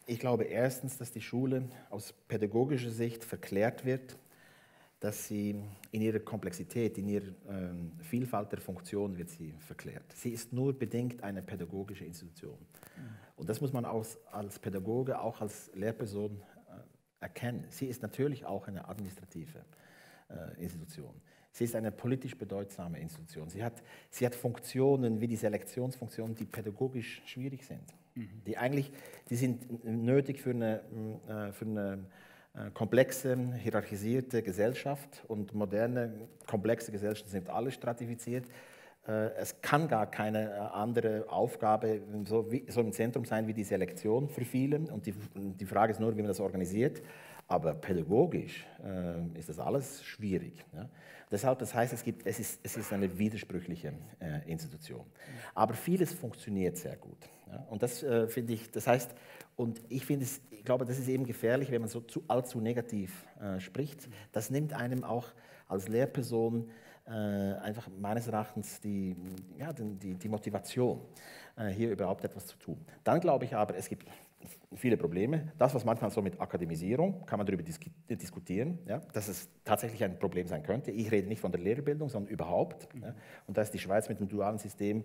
ich glaube erstens, dass die Schule aus pädagogischer Sicht verklärt wird dass sie in ihrer Komplexität, in ihrer ähm, Vielfalt der Funktionen wird sie verklärt. Sie ist nur bedingt eine pädagogische Institution. Mhm. Und das muss man als, als Pädagoge, auch als Lehrperson äh, erkennen. Sie ist natürlich auch eine administrative äh, Institution. Sie ist eine politisch bedeutsame Institution. Sie hat, sie hat Funktionen wie die Selektionsfunktionen, die pädagogisch schwierig sind. Mhm. Die eigentlich, die sind nötig für eine, äh, für eine komplexe, hierarchisierte Gesellschaft und moderne, komplexe Gesellschaften sind alle stratifiziert. Äh, es kann gar keine äh, andere Aufgabe so, wie, so im Zentrum sein wie die Selektion für viele. Und die, die Frage ist nur, wie man das organisiert. Aber pädagogisch äh, ist das alles schwierig. Ja? Deshalb, das heißt, es, gibt, es, ist, es ist eine widersprüchliche äh, Institution. Aber vieles funktioniert sehr gut. Ja? Und das äh, finde ich, das heißt, und ich finde es, ich glaube, das ist eben gefährlich, wenn man so zu, allzu negativ äh, spricht. Das nimmt einem auch als Lehrperson äh, einfach meines Erachtens die, ja, die, die Motivation, äh, hier überhaupt etwas zu tun. Dann glaube ich aber, es gibt viele Probleme. Das, was manchmal so mit Akademisierung, kann man darüber dis diskutieren, ja, dass es tatsächlich ein Problem sein könnte. Ich rede nicht von der Lehrerbildung, sondern überhaupt. Ja. Und da ist die Schweiz mit dem dualen System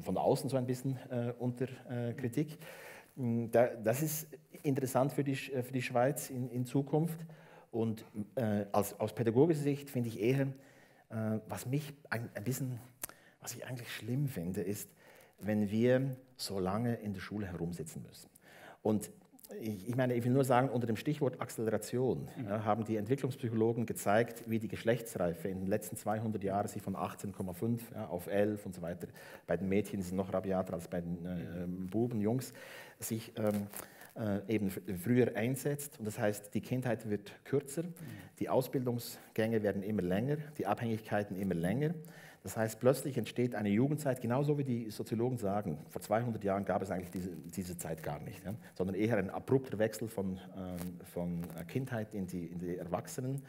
von außen so ein bisschen äh, unter äh, Kritik. Mm, das ist interessant für die, äh, für die Schweiz in, in Zukunft. Und äh, als, aus pädagogischer Sicht finde ich eher, äh, was mich ein, ein bisschen, was ich eigentlich schlimm finde, ist, wenn wir so lange in der Schule herumsitzen müssen. Und ich meine, ich will nur sagen, unter dem Stichwort Acceleration mhm. ja, haben die Entwicklungspsychologen gezeigt, wie die Geschlechtsreife in den letzten 200 Jahren sich von 18,5 ja, auf 11 und so weiter, bei den Mädchen ist es noch rabiater als bei den äh, Buben, Jungs, sich ähm, äh, eben früher einsetzt. Und das heißt, die Kindheit wird kürzer, die Ausbildungsgänge werden immer länger, die Abhängigkeiten immer länger. Das heißt, plötzlich entsteht eine Jugendzeit, genauso wie die Soziologen sagen. Vor 200 Jahren gab es eigentlich diese, diese Zeit gar nicht, ja? sondern eher ein abrupter Wechsel von, ähm, von Kindheit in die, in die Erwachsenenrolle.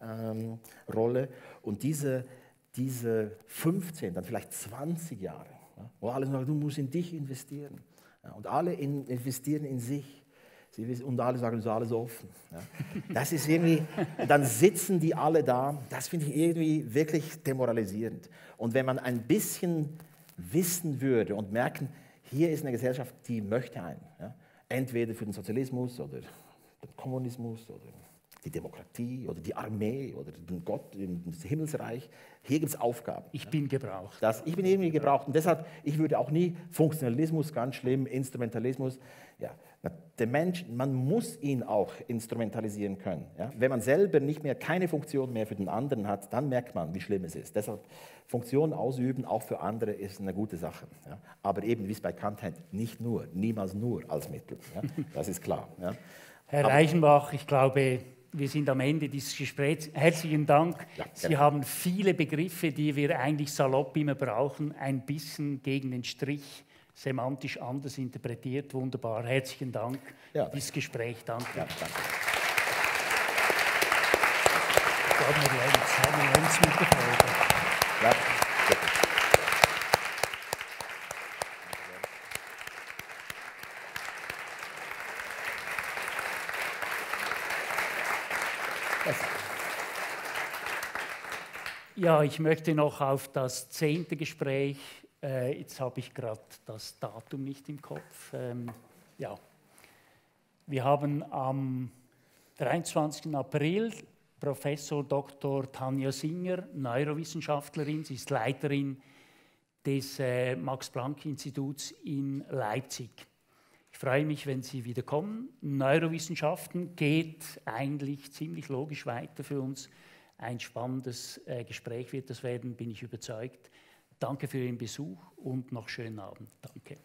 Ähm, Und diese, diese 15, dann vielleicht 20 Jahre, ja? wo alle sagen, du musst in dich investieren. Und alle in, investieren in sich. Sie wissen, und alle sagen, es ist alles offen. Ja. Das ist irgendwie, dann sitzen die alle da. Das finde ich irgendwie wirklich demoralisierend. Und wenn man ein bisschen wissen würde und merken, hier ist eine Gesellschaft, die möchte einen. Ja. Entweder für den Sozialismus oder den Kommunismus oder die Demokratie oder die Armee oder den Gott, das Himmelsreich. Hier gibt es Aufgaben. Ich bin gebraucht. Das, ich bin irgendwie gebraucht. Und deshalb, ich würde auch nie Funktionalismus, ganz schlimm, Instrumentalismus. Ja, der Mensch, man muss ihn auch instrumentalisieren können. Ja? Wenn man selber nicht mehr keine Funktion mehr für den anderen hat, dann merkt man, wie schlimm es ist. Deshalb Funktion ausüben, auch für andere, ist eine gute Sache. Ja? Aber eben, wie es bei Kant heißt, nicht nur, niemals nur als Mittel. Ja? Das ist klar. Herr Reichenbach, ich glaube, wir sind am Ende dieses Gesprächs. Herzlichen Dank. Ja, Sie haben viele Begriffe, die wir eigentlich salopp immer brauchen, ein bisschen gegen den Strich semantisch anders interpretiert. Wunderbar. Herzlichen Dank ja, für dieses Gespräch. Danke. Ja, danke. Ja. Ja, ich möchte noch auf das zehnte Gespräch, äh, jetzt habe ich gerade das Datum nicht im Kopf. Ähm, ja, wir haben am 23. April Professor Dr. Tanja Singer, Neurowissenschaftlerin, sie ist Leiterin des äh, Max-Planck-Instituts in Leipzig. Ich freue mich, wenn Sie wieder kommen. Neurowissenschaften geht eigentlich ziemlich logisch weiter für uns. Ein spannendes äh, Gespräch wird das werden, bin ich überzeugt. Danke für Ihren Besuch und noch schönen Abend. Danke.